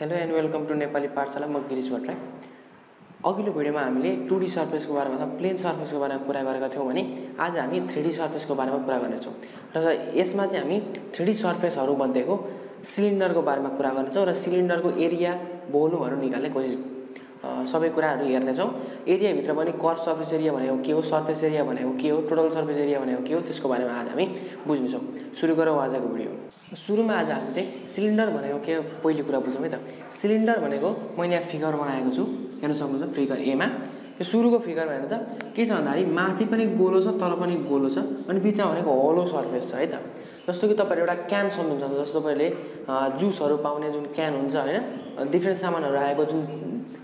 Hello and welcome to Nepali Pathshala म गिरिश भट्टराई। अघिल्लो भिडियोमा हामीले टु डी सर्फेसको बारेमा अथवा प्लेन सर्फेसको बारेमा कुरा गरेका थियौँ भने आज हामी थ्री डी सर्फेसको बारेमा कुरा गर्नेछौँ। र यसमा चाहिँ हामी थ्री डी सर्फेसहरूमध्येको सिलिन्डरको बारेमा कुरा गर्नेछौँ र सिलिन्डरको एरिया भोल्युमहरू निकाल्ने कोसिस सबै कुराहरू हेर्नेछौँ। एरियाभित्र पनि कर्भ सर्फेस एरिया भनेको के हो सर्फेस एरिया भनेको के हो टोटल सर्फेस एरिया भनेको के हो त्यसको बारेमा आज हामी बुझ्नेछौँ। सुरु गरौँ आजको भिडियो। सुरुमा आज हामी चाहिँ सिलिन्डर भनेको के पहिलो कुरा बुझौँ है त। सिलिन्डर भनेको मैले यहाँ फिगर बनाएको छु। हेर्न सक्नुहुन्छ फिगर एमा यो सुरुको फिगर भनेर त के छ भन्दाखेरि माथि पनि गोलो छ तल पनि गोलो छ अनि बिचमा भनेको होलो सर्फेस छ है त। जस्तो कि तपाईँहरू एउटा क्यान सम्झनुहुन्छ जस्तो तपाईँहरूले जुसहरू पाउने जुन क्यान हुन्छ होइन? डिफ्रेन्ट सामानहरू आएको जुन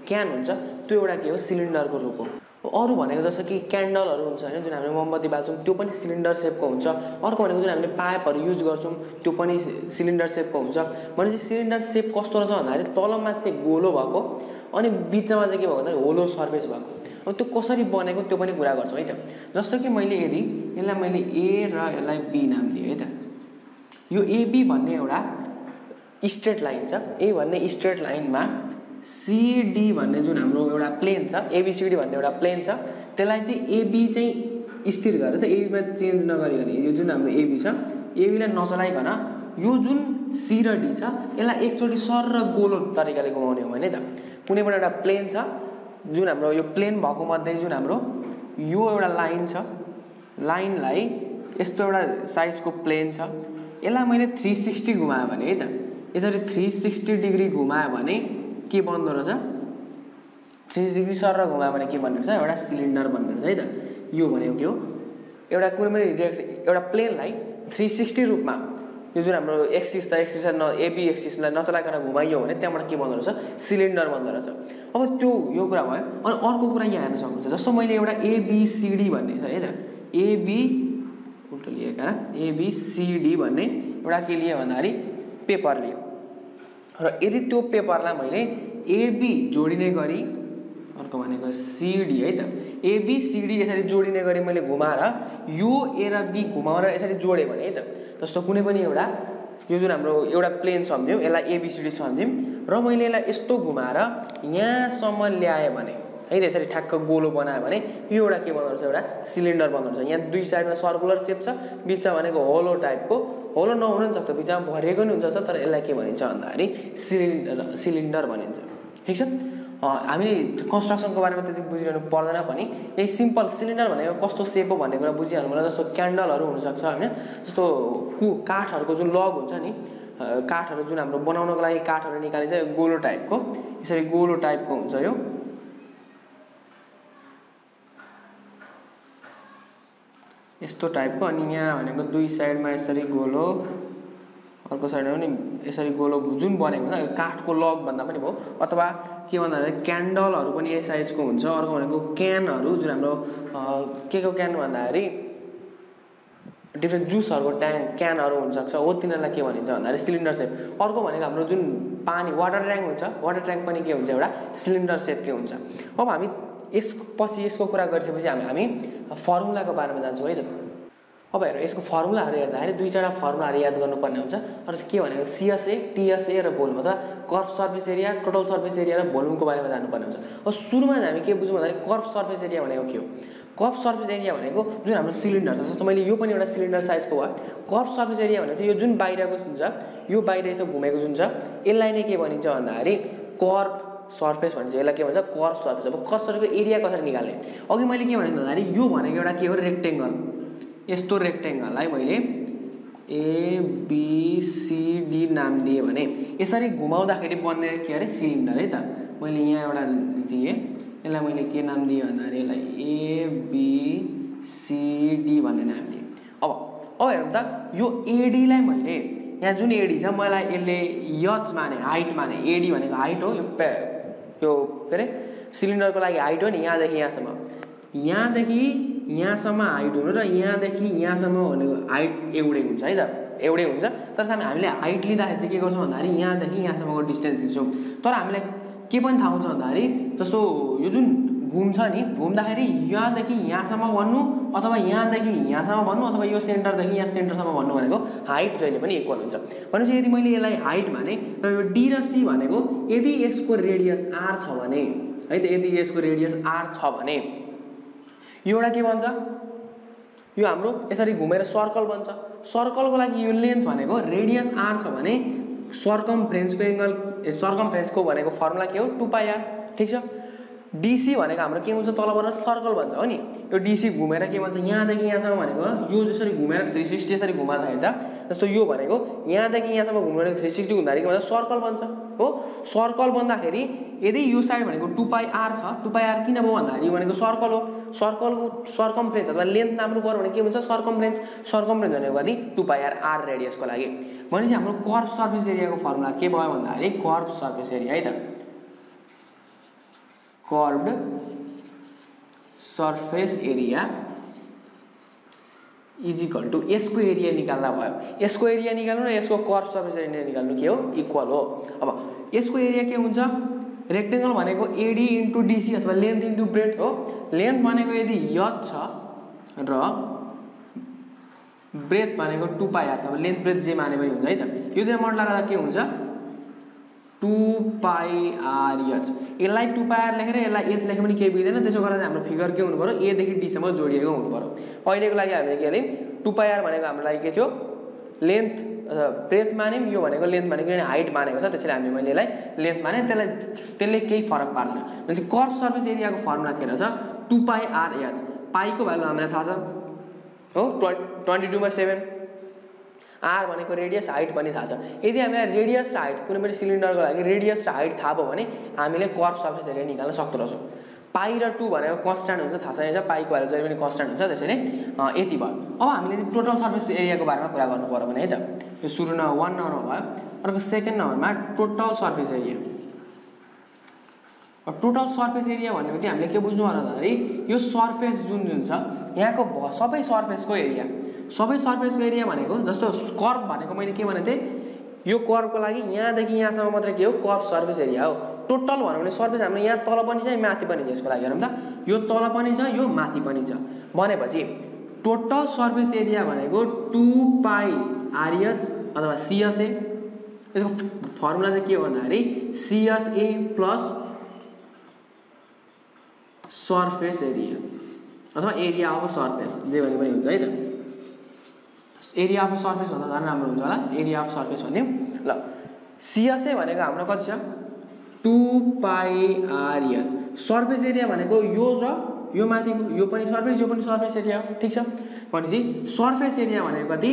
क्यान हुन्छ त्यो एउटा के हो? सिलिन्डरको रूप हो। अरू भनेको जस्तो कि क्यान्डलहरू हुन्छ होइन? जुन हामीले मोमबत्ती बाल्छौँ त्यो पनि सिलिन्डर सेपको हुन्छ। अर्को भनेको जुन हामीले पाइपहरू युज गर्छौँ त्यो पनि सिलिन्डर सेपको हुन्छ। भनेपछि सिलिन्डर सेप कस्तो रहेछ भन्दाखेरि तलमा चाहिँ गोलो भएको अनि बिचमा चाहिँ के भएको भन्दाखेरि होलो सर्फेस भएको। अब त्यो कसरी बनेको त्यो पनि कुरा गर्छौँ है त? जस्तो कि मैले यदि यसलाई मैले ए र यसलाई बी नाम दिएँ है त? यो एबी भन्ने एउटा स्ट्रेट लाइन छ। ए भन्ने स्ट्रेट लाइनमा सिडी भन्ने जुन हाम्रो एउटा प्लेन छ एबिसिडी भन्ने एउटा प्लेन छ त्यसलाई चाहिँ एबी चाहिँ स्थिर गरेर त एबीमा चेन्ज नगरिकन यो जुन हाम्रो एबी छ एबीलाई नचलाइकन यो जुन सी र डी छ यसलाई एकचोटि सर र गोलो तरिकाले घुमाउने हो भने त कुनै पनि एउटा प्लेन छ जुन हाम्रो यो प्लेन भएको मध्ये जुन हाम्रो यो एउटा लाइन छ लाइनलाई यस्तो एउटा साइजको प्लेन छ यसलाई मैले थ्री सिक्सटी घुमाएँ भने है त। यसरी थ्री सिक्सटी डिग्री घुमायो भने के बन्दो रहेछ? थ्री डिग्री सर घुमायो भने के भन्ने रहेछ? एउटा सिलिन्डर भन्ने रहेछ है त। यो भनेको के हो? एउटा कुनै पनि डिरेक्ट एउटा प्लेनलाई थ्री सिक्सटी रूपमा यो जुन हाम्रो एक्सिस छ एक्सिस न एबी एक्सिसलाई नचलाइकन घुमाइयो भने त्यहाँबाट के बन्दो रहेछ? सिलिन्डर बन्दो रहेछ। अब त्यो यो कुरा भयो। अनि अर्को कुरा यहाँ हेर्न सक्नुहुन्छ जस्तो मैले एउटा एबिसिडी भन्ने छ है त। एबी उल्टो लिएका एबिसिडी भन्ने एउटा के लिएँ भन्दाखेरि पेपर लियो। र यदि त्यो पेपरलाई मैले एबी जोडिने गरी अर्को भनेको सिडी है त एबिसिडी यसरी जोडिने गरी मैले घुमाएर यो ए र बी घुमाएर यसरी जोडेँ भने है त जस्तो कुनै पनि एउटा यो जुन हाम्रो एउटा प्लेन सम्झ्यौँ यसलाई एबिसिडी सम्झ्यौँ र मैले यसलाई यस्तो घुमाएर यहाँसम्म ल्याएँ भने है त यसरी ठ्याक्क गोलो बनायो भने यो एउटा के बनाउँछ एउटा सिलिन्डर बनाउँछ। यहाँ दुई साइडमा सर्कुलर सेप छ बिचमा भनेको होलो टाइपको होलो नहुन पनि सक्छ बिचमा भरिएको नि हुन्छ तर यसलाई के भनिन्छ भन्दाखेरि सिलिन्डर सिलिन्डर भनिन्छ। ठिक छ? हामीले कन्स्ट्रक्सनको बारेमा त्यति बुझिरहनु पर्दैन पनि। यही सिम्पल सिलिन्डर भनेको कस्तो सेप हो भन्ने कुरा बुझिहाल्नु पर्छ जस्तो क्यान्डलहरू हुनसक्छ होइन? जस्तो कु काठहरूको जुन लग हुन्छ नि काठहरू जुन हाम्रो बनाउनको लागि काठहरू निकालिन्छ गोलो टाइपको यसरी गोलो टाइपको हुन्छ यो। यस्तो टाइपको अनि यहाँ भनेको दुई साइडमा यसरी गोलो अर्को साइडमा पनि यसरी गोलो जुन बनेको हुन्छ काठको लग भन्दा पनि भयो। अथवा के भन्दाखेरि क्यान्डलहरू पनि यही साइजको हुन्छ। अर्को भनेको क्यानहरू जुन हाम्रो के को क्यान भन्दाखेरि डिफ्रेन्ट जुसहरूको ट्याङ्क क्यानहरू हुनसक्छ। हो तिनीहरूलाई के भनिन्छ भन्दाखेरि सिलिन्डर सेप अर्को भनेको हाम्रो जुन पानी वाटर ट्याङ्क हुन्छ। वाटर ट्याङ्क पनि के हुन्छ एउटा? सिलिन्डर सेपकै हुन्छ। अब हामी यसपछि यसको कुरा गरिसकेपछि हामी हामी फर्मुलाको बारेमा जान्छौँ है त। अब हेर यसको फर्मुलाहरू हेर्दाखेरि दुई चारवटा फर्मुलाहरू याद गर्नुपर्ने हुन्छ। र के भनेको सिएसए टिएसए र भोल्युम अथवा curve surface area total surface area र भोल्युमको बारेमा जानुपर्ने हुन्छ। अब सुरुमा हामी के बुझौँ भन्दाखेरि कर्भ सर्फेस एरिया भनेको के हो? कर्भ सर्फेस एरिया भनेको जुन हाम्रो सिलिन्डर छ जस्तो मैले यो पनि एउटा सिलिन्डर साइजको भयो कर्भ सर्फेस एरिया भनेको यो जुन बाहिरको जुन छ यो बाहिर यसो घुमेको जुन छ यसलाई नै के भनिन्छ भन्दाखेरि कर्भ सर्फेस भनिन्छ यसलाई के भन्छ? कर्भ सर्फेस अब कर्भ सर्फेसको एरिया कसरी निकाल्ने? अघि मैले के भनेको भन्दाखेरि यो भनेको एउटा के हो? रेक्टेङ्गल यस्तो रेक्टेङ्गललाई मैले एबिसिडी नाम दिएँ भने यसरी घुमाउँदाखेरि बन्ने के अरे? सिलिन्डर है त। मैले यहाँ एउटा दिएँ। यसलाई मैले के नाम दिएँ भन्दाखेरि यसलाई एबिसिडी भन्ने नाम दिएँ। अब अब हेरौँ त यो एडीलाई मैले यहाँ जुन एडी छ मलाई यसले यच माने हाइट माने। एडी भनेको हाइट हो यो यो के अरे? सिलिन्डरको लागि हाइट हो नि यहाँदेखि यहाँसम्म। यहाँदेखि यहाँसम्म हाइट हुनु र यहाँदेखि यहाँसम्म भनेको हाइट एउटै हुन्छ है त एउटै हुन्छ। तर हामीले हाइट लिँदाखेरि चाहिँ के गर्छौँ भन्दाखेरि यहाँदेखि यहाँसम्मको डिस्टेन्स लिन्छौँ तर हामीलाई के पनि थाहा हुन्छ भन्दाखेरि जस्तो यो जुन घुम्छ नि घुम्दाखेरि यहाँदेखि यहाँसम्म भन्नु अथवा यहाँदेखि यहाँसम्म भन्नु अथवा यो सेन्टरदेखि यहाँ सेन्टरसम्म भन्नु भनेको हाइट जहिले पनि इक्वल हुन्छ। भनेपछि यदि मैले यसलाई हाइट भने र यो डी र सी भनेको यदि यसको रेडियस आर छ भने है त यदि यसको रेडियस आर छ भने यो एउटा के भन्छ? यो हाम्रो यसरी घुमेर सर्कल बन्छ सर्कलको लागि यो लेन्थ भनेको रेडियस आर छ भने सर्कम फ्रेन्चको एङ्गल सर्कम फ्रेन्चको भनेको फर्मुला के हो? टु पाई आर ठिक छ? डिसी भनेको हाम्रो के हुन्छ? तलबाट सर्कल भन्छ हो नि। यो डिसी घुमेर के भन्छ? यहाँदेखि यहाँसम्म भनेको यो जसरी घुमेर थ्री सिक्सटी यसरी घुमाउँदाखेरि त जस्तो यो भनेको यहाँदेखि यहाँसम्म घुमेर थ्री सिक्सटी हुँदाखेरि के भन्छ? सर्कल बन्छ। हो? सर्कल बन्दाखेरि यदि यो साइड भनेको टु पाई आर छ टु पाई आर किन भयो भन्दाखेरि यो भनेको सर्कल हो। सर्कलको सर्कम फ्रेन्च अथवा लेन्थ नाप्नु पऱ्यो भने के हुन्छ? सर्कम फ्रेन्च सर्कम फ्रेन्च भनेको कति टु पाई आर आर रेडियसको लागि। भनेपछि हाम्रो कर्भ सर्फेस एरियाको फर्मुला के भयो भन्दाखेरि कर्भ सर्फेस एरिया है त। Curved surface area is equal to यसको एरिया निकाल्दा भयो। यसको एरिया निकाल्नु र यसको कर्भ सर्फेस एरिया निकाल्नु के हो? इक्वल हो। अब यसको एरिया के हुन्छ? रेक्टेङ्गल भनेको एडी इन्टु डिसी अथवा लेन्थ इन्टु ब्रेड हो। लेन्थ भनेको यदि यच छ र ब्रेथ भनेको टु पाइ आर छ। अब लेन्थ ब्रेथ जे माने पनि हुन्छ है त। यो दुईवटा मड के हुन्छ? टु पाई आर एच यसलाई टु लेखेर यसलाई एच लेखे पनि केही बुझ्दैन त्यसो गरेर हाम्रो फिगर के हुनु पऱ्यो एदेखि डीसम्म जोडिएको हुनु पऱ्यो अहिलेको लागि हामीले के अरे टु भनेको हाम्रो लागि के थियो? लेन्थ ब्रेथ मान्यौँ। यो भनेको लेन्थ भनेको हाइट मानेको छ। त्यसैले हामीले मैले यसलाई लेन्थ माने। त्यसलाई त्यसले केही फरक पार्दैन। भनेपछि कर्भ सर्भिस एरियाको फर्मुला के रहेछ? टु पाई आर एच पाईको भ्यालु हामीलाई थाहा छ? हो? ट्वेन्टी ट्वेन्टी टूमा सेभेन आर भनेको रेडियस हाइट पनि थाहा छ। यदि हामीलाई रेडियस र हाइट कुनै पनि सिलिन्डरको लागि रेडियस र हाइट थाहा भयो भने हामीले कर्भ सर्फेस एरिया निकाल्न सक्दो रहेछौँ। पाई र टू भनेको कन्सट्यान्ट हुन्छ थाहा छ यहाँ पाईको भ्यालु जहिले पनि कन्सट्यान्ट हुन्छ त्यसैले यति भयो। अब हामीले टोटल सर्फेस एरियाको बारेमा कुरा गर्नु पऱ्यो भने है त यो सुरु नम्बर वान नम्बरमा भयो अर्को सेकेन्ड नम्बरमा total surface area total surface area भन्ने बित्तिकै हामीले के बुझ्नु पर्यो भन्दाखेरि यो सर्फेस जुन जुन छ यहाँको सबै सर्फेसको एरिया सबै सर्फेसको एरिया भनेको जस्तो कर्भ भनेको मैले के भनेको थिएँ? यो कर्भको लागि यहाँदेखि यहाँसम्म मात्रै के हो? कर्भ सर्फेस एरिया हो। टोटल भनौँ भने सर्फेस हाम्रो यहाँ तल पनि छ माथि पनि छ यसको लागि हेरौँ त। यो तल पनि छ यो माथि पनि छ। भनेपछि टोटल सर्फेस एरिया भनेको टु पाई आरएच अथवा सिएसए। यसको फर्मुला चाहिँ के हो भन्दाखेरि सिएसए प्लस सर्फेस एरिया अथवा एरिया अफ सर्फेस जे भने पनि हुन्छ है त। एरिया अफ सर्फेस भन्दा झन् राम्रो हुन्छ होला। एरिया अफ सर्फेस भन्ने ल सिएसए भनेको हाम्रो कति छ? Two pi RH surface area भनेको यो र यो माथिको यो पनि सर्फेस यो पनि सर्फेस एरिया हो। ठिक छ? भनेपछि सर्फेस एरिया भनेको कति?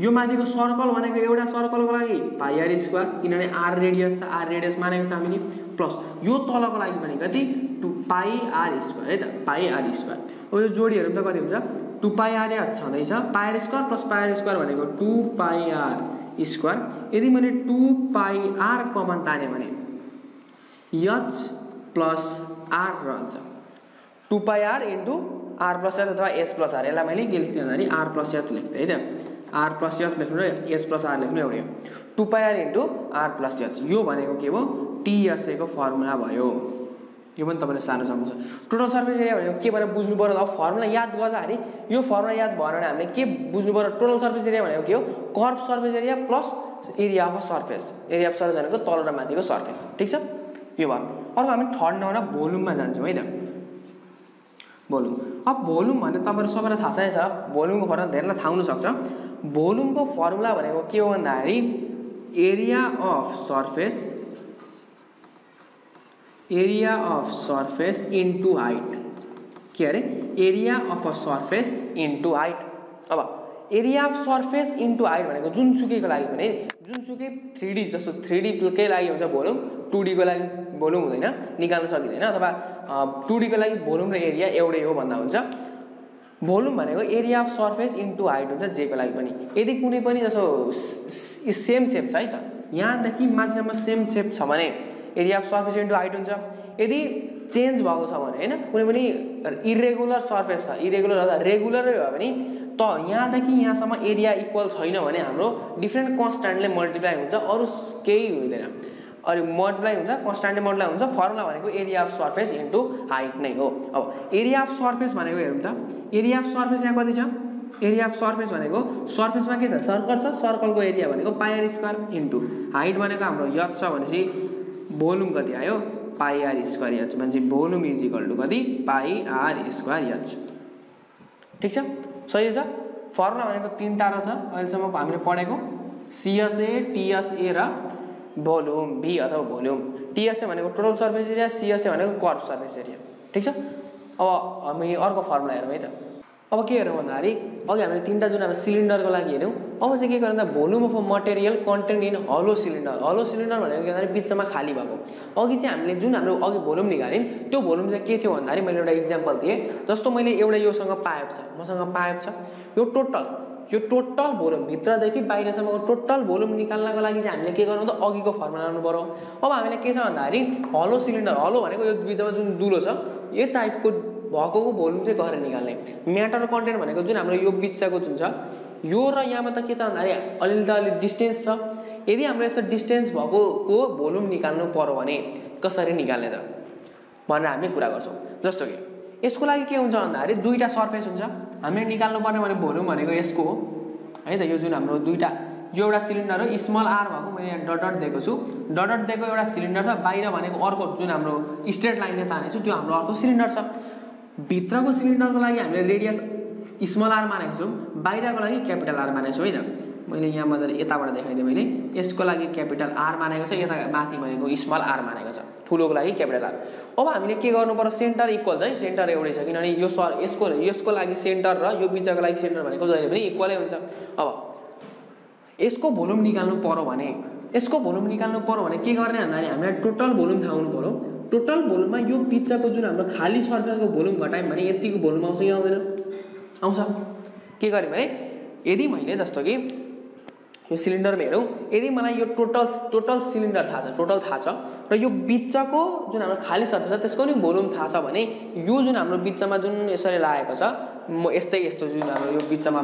यो माथिको सर्कल भनेको एउटा सर्कलको लागि। पाइ आर स्क्वायर किनभने आर रेडियस छ आर रेडियस मानेको छ हामीले। प्लस यो तलको लागि भने कति? टु पाइ आर स्क्वायर है त। पाइ आर स्क्वायर अब यो जोडीहरू त कति हुन्छ? टु पाइ आर छँदैछ pi R square plus pi R square भनेको टु पाइ आर स्क्वायर। यदि मैले टु पाइ आर कमन ताने भने यच प्लस आर रहन्छ। Two pi R into R plus H अथवा एच प्लस आर। यसलाई मैले के लेख्थेँ भन्दाखेरि आर प्लस एच लेख्थेँ है त? आर प्लस एच लेख्नु र एच प्लस आर लेख्नु एउटै हो। Two pi R into R plus H यो भनेको के भयो टिएसएको फर्मुला भयो। यो पनि तपाईँले सानो सक्नुहुन्छ टोटल सर्फेस एरिया भनेको के भनेर बुझ्नु पऱ्यो अब फर्मुला याद गर्दाखेरि यो फर्मुला याद भएन भने हामीले के बुझ्नु पऱ्यो टोटल सर्फेस एरिया भनेको के हो? Curve surface area plus area of surface. Area of surface भनेको तल र माथिको सर्फेस। ठिक छ? यो भयो। अर्को हामी थर्ड नम्बरमा भोल्युममा जान्छौँ है त। भोल्युम। अब भोल्युम भने तपाईँहरू सबैलाई थाहा छैन छ भोल्युमको फर्मुला धेरैलाई थाहा हुनसक्छ। भोल्युमको फर्मुला भनेको के हो भन्दाखेरि area of surface area of surface into height के अरे area of uh surface into height अब area of surface into height भनेको जुनसुकैको लागि भने जुनसुकै थ्री डी जस्तो थ्री डीकै लागि हुन्छ भोल्युम टु डीको लागि भोल्युम हुँदैन निकाल्न सकिँदैन अथवा टु डीको लागि भोल्युम र एरिया एउटै हो भन्दा हुन्छ। भोल्युम भनेको area of surface into height हुन्छ जेको लागि पनि। यदि कुनै पनि जस्तो सेम सेप छ है त यहाँदेखि माथिसम्म सेम सेप छ भने area of surface into height हुन्छ। यदि चेन्ज भएको छ भने होइन कुनै पनि इरेगुलर सर्फेस छ इरेगुलर अथवा रेगुलरै भयो भने त यहाँदेखि यहाँसम्म एरिया इक्वल छैन भने हाम्रो डिफ्रेन्ट कन्सट्यान्टले मल्टिप्लाई हुन्छ अरू केही हुँदैन। अनि मोडलाई हुन्छ कन्सट्यान्टली मोडलाई हुन्छ फर्मुला भनेको area of surface into height नै हो। अब एरिया अफ सर्फेस भनेको हेरौँ त एरिया अफ सर्फेस यहाँ कति छ? एरिया अफ सर्फेस भनेको सर्फेसमा के छ? सर्कल छ सर्कलको एरिया भनेको pi R square into height भनेको हाम्रो यच छ भनेपछि भोल्युम कति आयो? पाइ आर स्क्वायर यच। भनेपछि भोल्युम इज इक्वल टु कति पाइ आर स्क्वायर यच। ठिक छ? सही छ? फर्मुला भनेको तिनवटा रहेछ अहिलेसम्म हामीले पढेको। सिएसए टिएसए र भोल्युम भी अथवा भोल्युम टिएसए भनेको टोटल सर्फेस एरिया सिएसए भनेको कर्भ सर्फेस एरिया ठिक छ? अब हामी अर्को फर्मुला हेरौँ है त। अब के हेरौँ भन्दाखेरि अघि हामीले तिनवटा जुन अब सिलिन्डरको लागि हेऱ्यौँ अब चाहिँ के गर्नु त volume of material content in hollow cylinder hollow cylinder भनेको के भन्दाखेरि बिचमा खाली भएको। अघि चाहिँ हामीले जुन हाम्रो अघि भोल्युम निकाल्यौँ त्यो भोल्युम चाहिँ के थियो भन्दाखेरि मैले एउटा इक्जाम्पल दिएँ। जस्तो मैले एउटा योसँग पाइप छ मसँग पाइप छ यो टोटल यो टोटल भोल्युम भित्रदेखि बाहिरसम्मको टोटल भोल्युम निकाल्नको लागि चाहिँ हामीले के गर्नु त अघिको फर्मुला लाउनु पऱ्यो अब हामीले के छ भन्दाखेरि हलो सिलिन्डर हलो भनेको यो बिचमा जुन दुलो छ यो टाइपको भएको भोल्युम चाहिँ गरेर निकाल्ने। म्याटर कन्टेन्ट भनेको जुन हाम्रो यो बिचको जुन छ यो र यहाँमा त के छ भन्दाखेरि अलिअलि त अलिक डिस्टेन्स छ। यदि हाम्रो यस्तो डिस्टेन्स भएको को भोल्युम निकाल्नु पऱ्यो भने कसरी निकाल्ने त? भनेर हामी कुरा गर्छौँ। जस्तो कि यसको लागि के हुन्छ भन्दाखेरि दुईवटा सर्फेस हुन्छ। हामीले निकाल्नु पर्ने भने भोल्युम भनेको यसको हो। है त यो जुन हाम्रो दुईवटा यो एउटा सिलिन्डर हो। स्मल आर भएको मैले यहाँ डट दिएको छु। डट दिएको एउटा सिलिन्डर छ। बाहिर भनेको अर्को जुन हाम्रो स्ट्रेट लाइनले तानेको छु त्यो हाम्रो अर्को सिलिन्डर छ। भित्रको सिलिन्डरको लागि हामीले रेडियस स्मल आर मानेको छौँ बाहिरको लागि क्यापिटल आर मानेको छौँ है त? मैले यहाँ मजाले यताबाट देखाइदिएँ मैले। यसको लागि क्यापिटल आर मानेको छ यता माथि भनेको स्मल आर मानेको छ। ठुलोको लागि क्यापिटल आर अब हामीले के गर्नु पर्यो? सेन्टर इक्वल छ है? सेन्टर एउटै छ किनभने यो सर यसको यसको लागि सेन्टर र यो बिचको लागि सेन्टर भनेको जहिले पनि इक्वलै हुन्छ। अब यसको भोल्युम निकाल्नु पऱ्यो भने यसको भोल्युम निकाल्नु पऱ्यो भने के गर्ने भन्दाखेरि हामीलाई टोटल भोल्युम थाहा हुनु पऱ्यो टोटल भोल्युममा यो बिचको जुन हाम्रो खाली सर्फेसको भोल्युम घटायौँ भने यतिको भोल्युम आउँछ कि आउँदैन? आउँछ। के गरेँ भने यदि मैले जस्तो कि यो सिलिन्डरमा हेरौँ यदि मलाई यो टोटल टोटल सिलिन्डर थाहा छ टोटल थाहा छ र यो बिचको जुन हाम्रो खाली सर्फेस छ त्यसको नि भोल्युम थाहा छ भने यो जुन हाम्रो बिचमा जुन यसरी लागेको छ म यस्तै यस्तो जुन हाम्रो यो बिचमा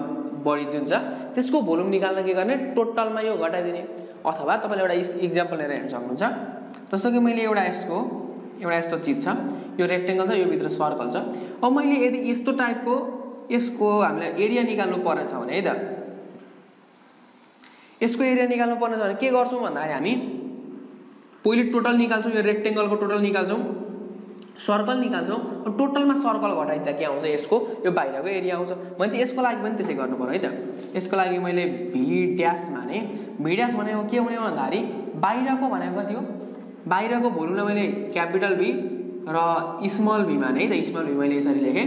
बडी जुन छ त्यसको भोल्युम निकाल्न के गर्ने? टोटलमा यो घटाइदिने। अथवा तपाईँले एउटा इक्जाम्पल लिएर हेर्न सक्नुहुन्छ। जस्तो कि मैले एउटा यसको एउटा यस्तो चिज छ। यो रेक्टेङ्गल छ यो भित्र सर्कल छ। अब मैले यदि यस्तो टाइपको यसको हामीलाई एरिया निकाल्नु पर्नेछ भने है त? यसको एरिया निकाल्नु पर्ने छ भने के गर्छौँ भन्दाखेरि हामी पहिले टोटल निकाल्छौँ यो रेक्टेङ्गलको टोटल निकाल्छौँ। सर्कल निकाल्छौँ। टोटलमा सर्कल घटाइदिँदा के आउँछ? यसको यो बाहिरको एरिया आउँछ। भने चाहिँ यसको लागि पनि त्यसै गर्नु पऱ्यो है त? यसको लागि मैले भी ड्यास माने भी ड्यास भनेको के हुने भन्दाखेरि बाहिरको भनेको कति हो? बाहिरको भोल्युमलाई मैले क्यापिटल भी र स्मल भी माने है त स्मल भी मैले यसरी लेखेँ।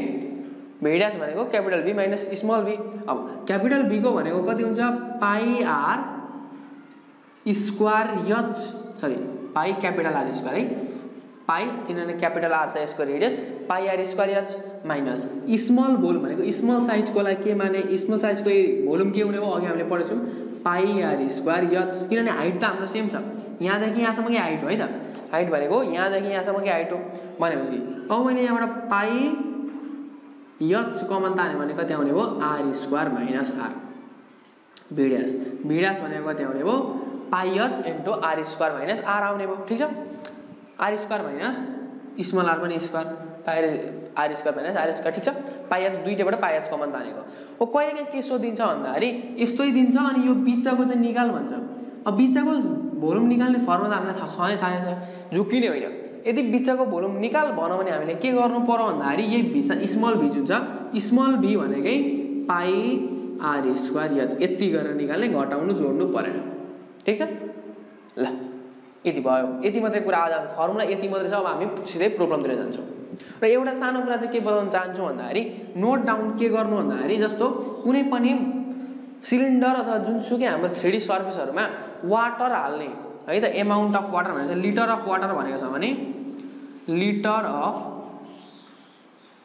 भेडास भनेको capital V minus small V अब क्यापिटल बीको भनेको कति हुन्छ? Pi R square H sorry pi capital R square है। पाइ किनभने क्यापिटल आर छ यसको radius pi R square H minus small volume भनेको स्मल साइजको लागि के माने? स्मल साइजको भोल्युम के हुने हो अघि हामीले पढेछौँ। पाइ आर स्क्वायर एच किनभने हाइट त हाम्रो सेम छ। यहाँदेखि यहाँसम्मकै हाइट हो है त हाइट भनेको यहाँदेखि यहाँसम्मकै हाइट हो भनेपछि अब मैले यहाँबाट पाइ यच कमन तान्यो भने कति आउने भयो R square minus R V dash V dash भनेको कति आउने भयो pi H into R square minus R आउने भयो ठिक छ R square minus small R पनि स्क्वायर पाएर R square minus R square ठिक छ पाइएच दुइटैबाट पाइएच कमन तानेको हो कहिले काहीँ के सोधिन्छ भन्दाखेरि यस्तै दिन्छ अनि यो बिचको चाहिँ निकाल भन्छ अब बिचको भोल्युम निकाल्ने फर्मुला हामीलाई थाहा सधैँ थाहा छ। झुक्किने होइन। यदि बिचको भोल्युम निकाल भनौँ भने हामीले के गर्नु पऱ्यो भन्दाखेरि यही भिसा स्मल भी जुन छ स्मल भी भनेकै पाइ आर स्क्वायर यच यति गरेर निकाल्ने घटाउनु जोड्नु परेन। ठिक छ? ल यति भयो। यति मात्रै कुरा आज फर्मुला यति मात्रै छ अब हामी सिधै प्रोब्लमतिर जान्छौँ। र एउटा सानो कुरा चाहिँ के बताउन चाहन्छु भन्दाखेरि नोट डाउन के गर्नु भन्दाखेरि जस्तो कुनै पनि सिलिन्डर अथवा जुनसुकै हाम्रो थ्री डी सर्भिसहरूमा वाटर हाल्ने। है त? एमाउन्ट अफ वाटर भनेको छ लिटर अफ वाटर भनेको छ भने लिटर अफ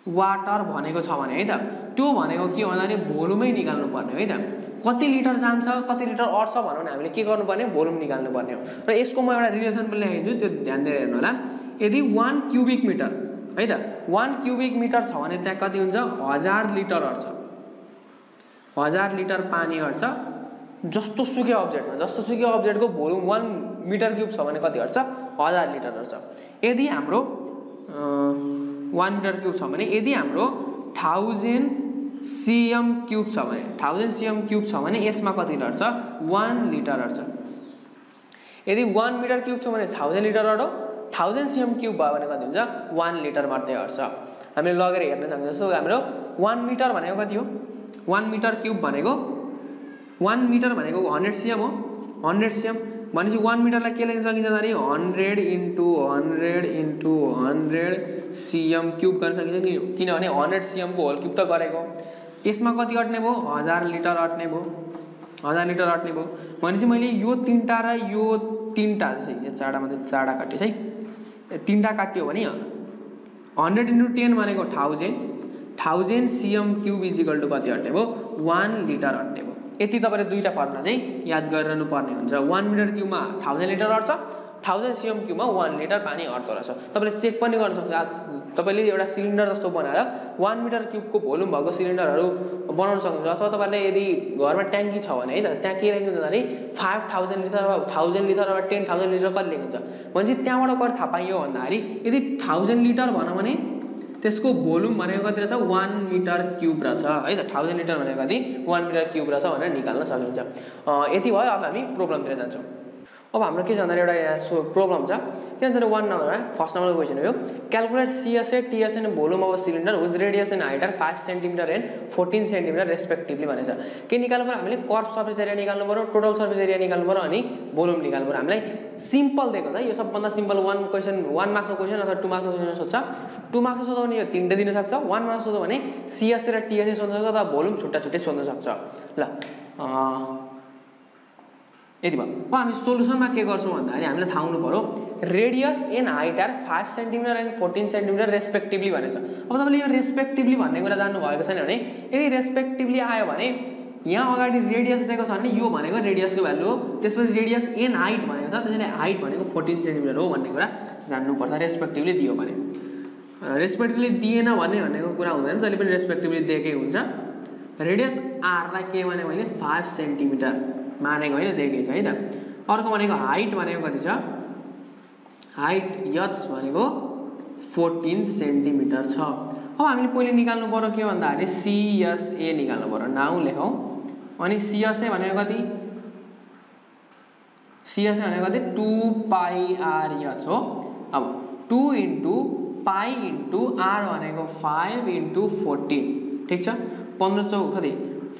वाटर भनेको छ भने है त? त्यो भनेको के भन्दाखेरि भोल्युमै निकाल्नु पर्ने है त? कति लिटर जान्छ कति लिटर अट्छ भनौँ भने हामीले के गर्नुपर्ने? भोल्युम निकाल्नु पर्ने हो। र यसको म एउटा रिलेसन पनि लेखाइदिन्छु त्यो ध्यान दिएर हेर्नु होला। यदि वान क्युबिक मिटर है त? वान क्युबिक मिटर छ भने त्यहाँ कति हुन्छ? हजार लिटर अट्छ हजार लिटर पानी अट्छ जस्तो सुकै अब्जेक्टमा जस्तो सुकै अब्जेक्टको भोल्युम वान मिटर क्युब छ भने कति हट्छ हजार लिटर हट्छ यदि हाम्रो वान मिटर क्युब छ भने यदि हाम्रो थाउजन्ड सिएम क्युब छ भने थाउजन्ड सिएम क्युब छ भने यसमा कति लिटर छ वान लिटर हट्छ यदि वान मिटर क्युब छ भने थाउजन्ड लिटर अटो थाउजन्ड सिएम क्युब भयो भने कति हुन्छ? वान लिटर मात्रै हट्छ हामीले लगेर हेर्न सक्छौँ जस्तो हाम्रो वान मिटर भनेको कति हो? वान मिटर क्युब भनेको वान मिटर भनेको हन्ड्रेड सिएम हो। हन्ड्रेड सिएम भनेपछि वान मिटरलाई के लेख्न सकिन्छ भने hundred into hundred into hundred cm cube गर्न सकिन्छ नि किनभने हन्ड्रेड सिएमको होल क्युब त गरेको। यसमा कति अट्ने भयो? हजार लिटर अट्ने भयो। हजार लिटर अट्ने भयो। भनेपछि मैले यो तिनवटा र यो तिनवटा चाहिँ यो चारवटा मात्रै चारवटा काटियो है। तिनवटा काट्यो भने हन्ड्रेड इन्टु टेन भनेको thousand thousand cm cube is equal to कति अट्ने भयो? वान लिटर अट्ने भयो। यति तपाईँले दुईवटा फर्मुला चाहिँ याद गरिरहनु पर्ने हुन्छ वान मिटर क्युबमा थाउजन्ड लिटर अट्छ थाउजन्ड सिएम क्युबमा वान लिटर पानी अट्दो रहेछ। तपाईँले चेक पनि गर्न सक्छ तपाईँले एउटा सिलिन्डर जस्तो बनाएर वान मिटर क्युबको भोल्युम भएको सिलिन्डरहरू बनाउन सक्नुहुन्छ। अथवा तपाईँले यदि घरमा ट्याङ्की छ भने है त त्यहाँ के लेख्नु भने फाइभ थाउजन्ड लिटर वा थाउजन्ड लिटर वा टेन थाउजन्ड लिटर कति लेख्नुहुन्छ? भनेपछि त्यहाँबाट कति थाहा पाइयो भन्दाखेरि यदि थाउजन्ड लिटर भनौँ भने त्यसको भोल्युम भनेको कति रहेछ? वान मिटर क्युब रहेछ है त? थाउजन्ड लिटर भनेको कति? वान मिटर क्युब रहेछ भनेर निकाल्न सकिन्छ। यति भयो अब हामी प्रोब्लमतिर जान्छौँ। अब हाम्रो के छ भन्दाखेरि एउटा यहाँ सो प्रब्लम छ। के भन्छ वान नम्बरमा फर्स्ट नम्बरको क्वेसन हो calculate CSA TSA and volume of cylinder whose radius and height are five centimetre and fourteen centimetre respectively भनेको छ के निकाल्नु पऱ्यो? हामीले कर्भ सर्फेस एरिया निकाल्नु पऱ्यो टोटल सर्फेस एरिया निकाल्नु पऱ्यो अनि भोल्युम निकाल्नु पऱ्यो। हामीलाई सिम्पल दिएको छ। यो सबभन्दा सिम्पल वान क्वेसन वान मार्क्सको क्वेसन अथवा टु मार्क्सको क्वेसन सोध्छ। टु मार्क्सको सोध्यो भने यो तिनवटा दिन सक्छ। वान मार्क्स सोध्यो भने सिएसए र टिएसए सोध्न सक्छ अथवा भोल्युम छुट्टा छुट्टै सोध्न सक्छ। ल यति भयो। अब हामी सोल्युसनमा के गर्छौँ भन्दाखेरि हामीलाई थाहा हुनु पऱ्यो radius and height are five centimetre and fourteen centimetre respectively भनेको छ। अब तपाईँले यो रेस्पेक्टिभली भन्ने कुरा जान्नु भएको छैन भने यदि रेस्पेक्टिभली आयो भने यहाँ अगाडि रेडियस दिएको छ भने यो भनेको रेडियसको भ्यालु हो। त्यसपछि रेडियस एन हाइट भनेको छ त्यसैले हाइट भनेको फोर्टिन सेन्टिमिटर हो भन्ने कुरा जान्नुपर्छ रेस्पेक्टिभली दियो भने। रेस्पेक्टिभली दिएन भने भनेको कुरा हुँदैन जहिले पनि रेस्पेक्टिभली दिएकै हुन्छ। रेडियस आरलाई के भने मैले? फाइभ सेन्टिमिटर मानेको होइन दिएकै छ है त। अर्को भनेको हाइट भनेको कति छ? हाइट यच भनेको फोर्टिन सेन्टिमिटर छ। अब हामीले पहिले निकाल्नु पऱ्यो के भन्दाखेरि सिएसए निकाल्नु पऱ्यो नाउँ लेखौँ। अनि सिएसए भनेको कति? सिएसए भनेको कति? टु पाइआरएच हो। अब two into pi into R भनेको फाइभ इन्टु फोर्टिन ठिक छ? पन्ध्र चौ कति?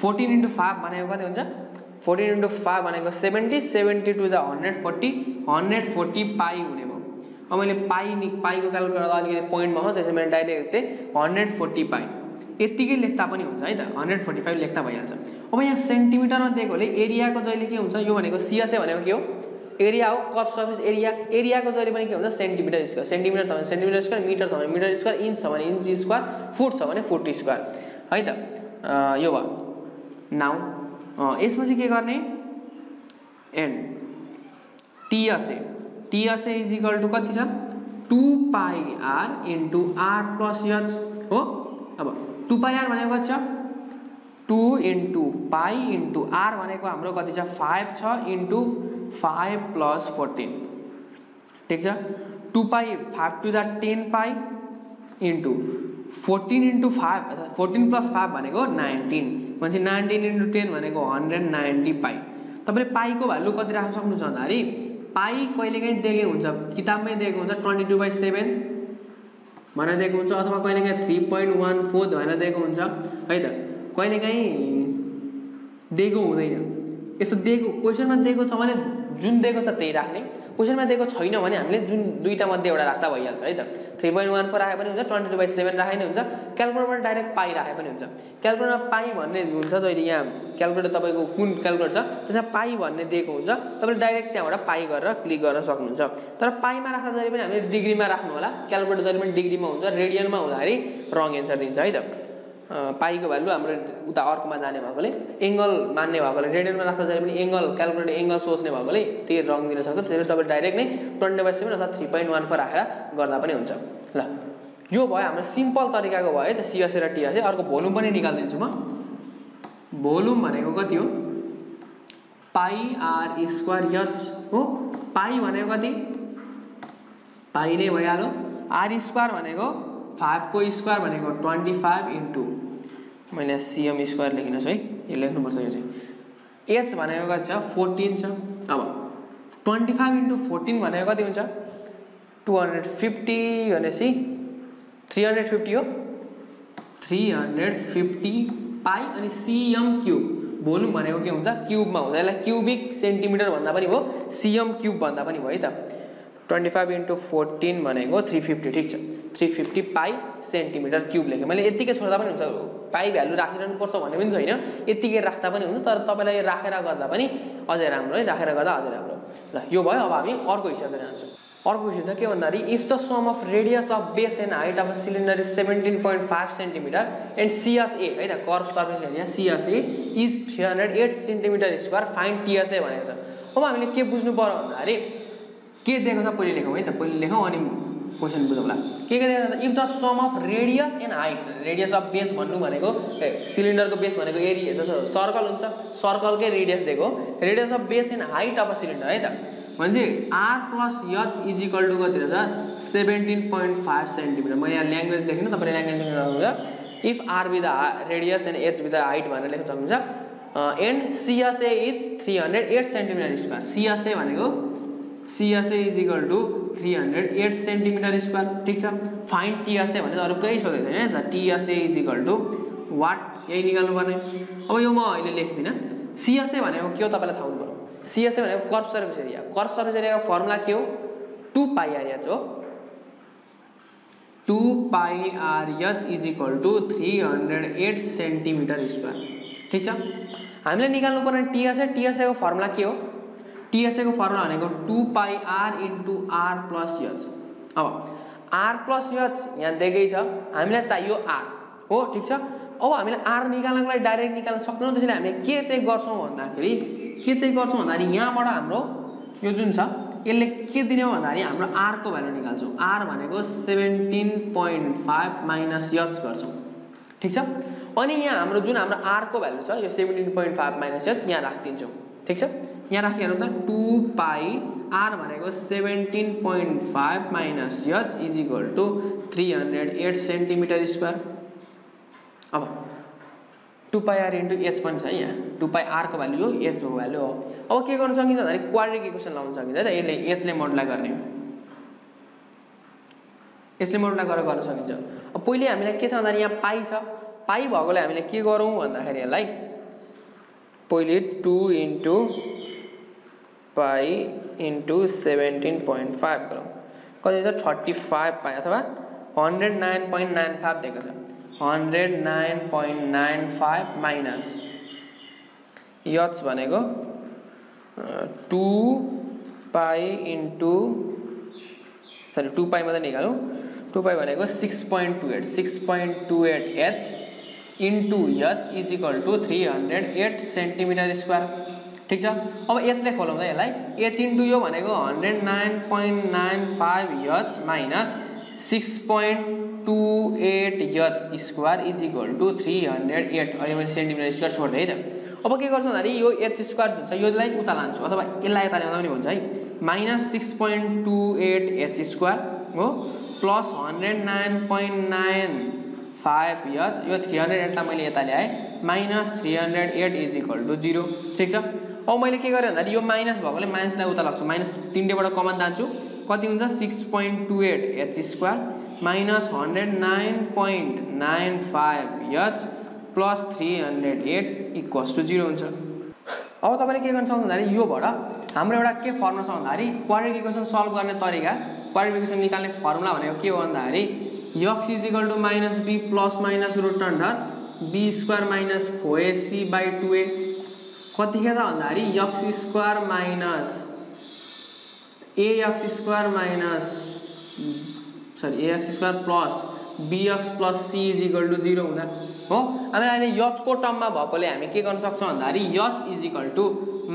फोर्टिन इन्टु फाइभ भनेको कति हुन्छ? फोर्टिन इन्टु फाइभ भनेको सेभेन्टी सेभेन्टी टू जा hundred forty hundred forty pi हुने भयो। अब मैले पाई नि पाईको क्यालकुलेटर अलिकति पोइन्टमा हो त्यसै मैले डाइरेक्ट हेर्थेँ हन्ड्रेड फोर्टी पाई यत्तिकै लेख्दा पनि हुन्छ है त हन्ड्रेड फोर्टी फाइभ लेख्दा भइहाल्छ। अब यहाँ सेन्टिमिटरमा दिएकोले एरियाको जहिले के हुन्छ यो भनेको सिएसए भनेको के हो? एरिया हो कप सर्फेस एरिया एरियाको जहिले पनि के हुन्छ सेन्टिमिटर स्क्वायर सेन्टिमिटर छ भने सेन्टिमिटर स्क्वायर मिटर छ भने मिटर स्क्वायर इन्च छ भने इन्च स्क्वायर फुट छ भने फुट स्क्वायर है त? यो भयो। नाउ यसपछि के गर्ने? And TSA TSA is equal to कति छ? Two pi R into R plus H हो? अब टु पाई आर भनेको कति छ? Two into pi into R भनेको हाम्रो कति छ? फाइभ छ इन्टु फाइभ प्लस फोर्टिन ठिक छ? टु पाई फाइभ टु जा ten pi into fourteen into five fourteen plus five भनेको नाइन्टिन भनेपछि नाइन्टिन इन्टु टेन भनेको हन्ड्रेड नाइन्टी पाई। तपाईँले पाईको भ्यालु कति राख्न सक्नुहुन्छ भन्दाखेरि पाई कहिलेकाहीँ दिएको हुन्छ किताबमै दिएको हुन्छ ट्वेन्टी टू बाई सेभेन भनेर दिएको हुन्छ अथवा कहिलेकाहीँ थ्री पोइन्ट वान फोर भनेर दिएको हुन्छ है त? कहिलेकाहीँ दिएको हुँदैन। यस्तो दिएको क्वेसनमा दिएको छ भने जुन दिएको छ त्यही राख्ने। क्वेसनमा दिएको छैन भने हामीले जुन दुईवटा मध्ये एउटा राख्दा भइहाल्छ है त? थ्री पोइन्ट वान फोर राखे पनि हुन्छ ट्वेन्टी टू बाई सेभेन राखे पनि हुन्छ क्यालकुलेटरमा डाइरेक्ट पाइ राखे पनि हुन्छ। क्यालकुलेटरमा पाइ भन्ने हुन्छ जहिले यहाँ क्यालकुलेटर तपाईँको कुन क्यालकुलेटर छ त्यसमा पाइ भन्ने दिएको हुन्छ तपाईँले डाइरेक्ट त्यहाँबाट पाइ गरेर क्लिक गर्न सक्नुहुन्छ। तर पाइमा राख्दा जहिले पनि हामीले डिग्रीमा राख्नु होला क्यालकुलेटर जहिले पनि डिग्रीमा हुन्छ रेडियनमा हुँदाखेरि रङ एन्सर दिन्छ है त? पाइको भ्यालु हाम्रो उता अर्कोमा जाने भएकोले एङ्गल मान्ने भएकोले रेडियनमा राख्दा जहिले पनि एङ्गल क्यालकुलेटर एङ्गल सोच्ने भएकोले त्यही रङ दिन सक्छ। त्यसैले तपाईँ डाइरेक्ट नै ट्वेन्टी बाई सेभेन अथवा थ्री पोइन्ट वान फोर राखेर गर्दा पनि हुन्छ। ल यो भयो हाम्रो सिम्पल तरिकाको भयो है त सिएसए र टिएसए अर्को भोल्युम पनि निकालिदिन्छु म। भोल्युम भनेको कति हो? पाई आर स्क्वायर यच हो। पाई भनेको कति? पाई नै भइहाल्यो। आर स्क्वायर भनेको फाइभको स्क्वायर भनेको ट्वेन्टी फाइभ इन्टु मैले सिएम स्क्वायर लेखिन है यो लेख्नुपर्छ यो चाहिँ। एच भनेको कति छ? फोर्टिन छ। अब ट्वेन्टी फाइभ इन्टु फोर्टिन भनेको कति हुन्छ? टु हन्ड्रेड फिफ्टी भनेपछि थ्री हन्ड्रेड फिफ्टी हो। थ्री हन्ड्रेड फिफ्टी पाई अनि सिएम क्युब भोल्युम भनेको के हुन्छ? क्युबमा हुन्छ। यसलाई क्युबिक सेन्टिमिटर भन्दा पनि भयो सिएम क्युब भन्दा पनि भयो है त। ट्वेन्टी फाइभ इन्टु फोर्टिन भनेको थ्री फिफ्टी ठिक छ? Three fifty pi centimetre cube लेखेँ मैले यत्तिकै छोड्दा पनि हुन्छ। पाई भ्यालु राखिरहनुपर्छ भन्ने पनि छैन। यत्तिकै राख्दा पनि हुन्छ। तर तपाईँलाई राखेर गर्दा पनि अझै राम्रो है राखेर गर्दा अझै राम्रो। ल यो भयो। अब हामी अर्को हिसाबले जान्छौँ। अर्को हिसाब चाहिँ के भन्दाखेरि if the sum of radius of base and height of cylinder is seventeen point five centimetre and CSA है त? Curved surface area CSA is three hundred eight centimetre square fine TSA भनेको छ। अब हामीले के बुझ्नु पऱ्यो भन्दाखेरि के दिएको छ पहिले लेखौँ है त? पहिले लेखौँ अनि क्वेसन बुझौँला। के के दिएको छ if the sum of radius and height radius of base भन्नु भनेको सिलिन्डरको बेस भनेको एरिया जस्तो सर्कल हुन्छ सर्कलकै रेडियस दिएको? Radius of base and height of cylinder है त? भने चाहिँ R plus H is equal to कति रहेछ? सेभेन्टिन पोइन्ट फाइभ सेन्टिमिटर मैले यहाँ ल्याङ्ग्वेज लेख्नु तपाईँले ल्याङ्ग्वेज लेख्नुहुन्छ if R with radius and H with height भनेर लेख्न सक्नुहुन्छ। And CSA is three hundred eight centimetre square CSA भनेको CSA is equal to three hundred eight centimetre square ठिक छ? फाइन टिएसए भने अरू केही सोधेको छैन त। TSA is equal to what यही निकाल्नुपर्ने अब यो म अहिले लेख्दिनँ। सिएसए भनेको के हो तपाईँलाई थाहा हुनु पऱ्यो सिएसए भनेको curved surface area curved surface एरियाको फर्मुला के हो? टु पाइ आरएच हो। Two pi RH is equal to three hundred eight centimetre square ठिक छ? हामीले निकाल्नु पर्ने टिएसए टिएसएको फर्मुला के हो? टिएसएको फर्मुला भनेको two pi R into R plus H अब आर प्लस यच यहाँ दिएकै छ। हामीलाई चाहियो आर हो ठिक छ? अब हामीले आर निकाल्नको लागि डाइरेक्ट निकाल्न सक्दैनौँ। त्यसैले हामीले के चाहिँ गर्छौँ भन्दाखेरि के चाहिँ गर्छौँ भन्दाखेरि यहाँबाट हाम्रो यो जुन छ यसले के दिने हो भन्दाखेरि हाम्रो आरको भ्यालु निकाल्छौँ। आर भनेको seventeen point five minus H गर्छौँ। ठिक छ? अनि यहाँ हाम्रो जुन हाम्रो आरको भ्यालु छ यो seventeen point five minus H यहाँ राखिदिन्छौँ। ठिक छ? यहाँ राखिहाल्नु त टु पाई आर भनेको seventeen point five minus H is equal to three hundred eight centimetre square. अब two pi R into H पनि छ यहाँ। टु पाई आरको भ्यालु हो एचको भ्यालु हो। अब के गर्न सकिन्छ भन्दाखेरि क्वाड्रिक इक्वेसन लाउन सकिन्छ है त। यसले यसले मोडलाई गर्ने। यसले मोडलाई गरेर गर्न सकिन्छ। अब पहिले हामीलाई के छ भन्दाखेरि यहाँ पाई छ। पाई भएकोले हामीले के गरौँ भन्दाखेरि यसलाई पहिले two into pi into seventeen point five गरौँ कति छ थर्टी फाइभ पाई अथवा hundred nine point nine five दिएको छ hundred nine point nine five minus H भनेको two pi into sorry two pi मात्रै निकालौँ। टु पाई भनेको six point two eight six point two eight H into H is equal to three hundred eight centimetre square ठिक छ? अब एचले खोलौँ त यसलाई एच इन्टु यो भनेको hundred nine point nine five H minus six point two eight H square is equal to three hundred eight अहिले मैले सेन्टिमिटर स्क्वायर छोड्दै है त अब के गर्छु भन्दाखेरि यो एच स्क्वायर जुन छ योलाई उता लान्छु अथवा यसलाई यता ल्याउँदा पनि हुन्छ है। Minus six point two eight H square हो plus hundred nine point nine five H यो थ्री हन्ड्रेड एटलाई मैले यता ल्याएँ। Minus three hundred eight is equal to zero ठिक छ? अब मैले के गरेँ भन्दाखेरि यो माइनस भएकोले माइनसलाई उता लाग्छु। माइनस तिनटेबाट कमान जान्छु। कति हुन्छ? Six point two eight H square minus hundred nine point nine five H plus three hundred eight equals to zero हुन्छ। अब तपाईँले के गर्नु सक्नुहुन्छ भन्दाखेरि योबाट हाम्रो एउटा के फर्मुला छ भन्दाखेरि क्वाड्रिक इक्वेसन सल्भ गर्ने तरिका क्वाड्रिक इक्वेसन निकाल्ने फर्मुला भनेको के हो भन्दाखेरि X is equal to minus B plus minus root under B square minus four AC by two A कतिखेर भन्दाखेरि X square minus AX square minus sorry AX square plus BX plus C is equal to zero हुँदा। हो? हामी अहिले यचको टर्ममा भएकोले हामी के गर्न सक्छौँ भन्दाखेरि H is equal to